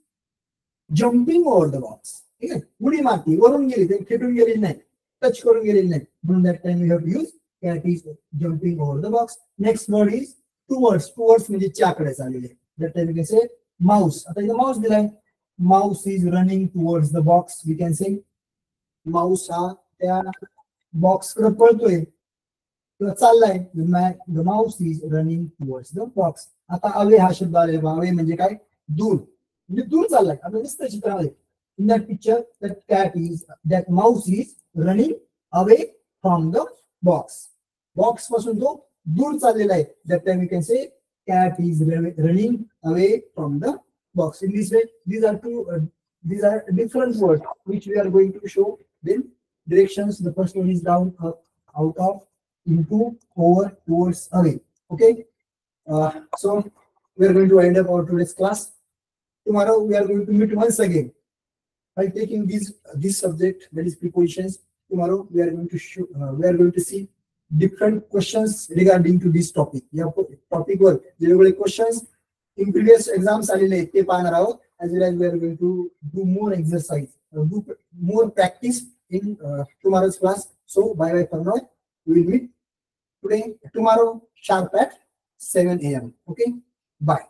S1: jumping over the box ठीक आहे? उडी मारती वरून गेली ते खेटून गेलेली नाही टच करून गेलेली नाही. म्हणून that time you have to use cat is jumping over the box next word is towards towards म्हणजे चाकडे चाललेले that time you can say mouse. आता इथं माऊस दिलाय. Mouse is running towards the box we can say mouse हा त्या बॉक्सकडे पळतोय. किंवा चाललाय. The mouse is running towards the box आता अवे हा शब्द आलेला अवे म्हणजे काय? दूर. म्हणजे दूर चाललाय. आता दिसतं चित्रामध्ये. In that picture that cat is that mouse is running away from the box बॉक्सपासून तो दूर चाललेला आहे. That time you can say cat is running away from the box. In this way, these are two, uh, these are different words which we are going to show then directions. The first one is down, up, out of, into, over, towards, away. Okay. Uh, so we are going to end up our today's class. Tomorrow we are going to meet once again by taking this this subject that is prepositions. Tomorrow we are going to show, uh, we are going to see different questions regarding to this topic. या topic वर जे वेगवेगळे questions in previous exams आलेले आहेत ते पाहणार आहोत as well as we are going to do more exercise, uh, do more practice in uh, tomorrow's class. So bye bye for now. We will meet today, tomorrow, sharp at 7 a.m. Okay, bye.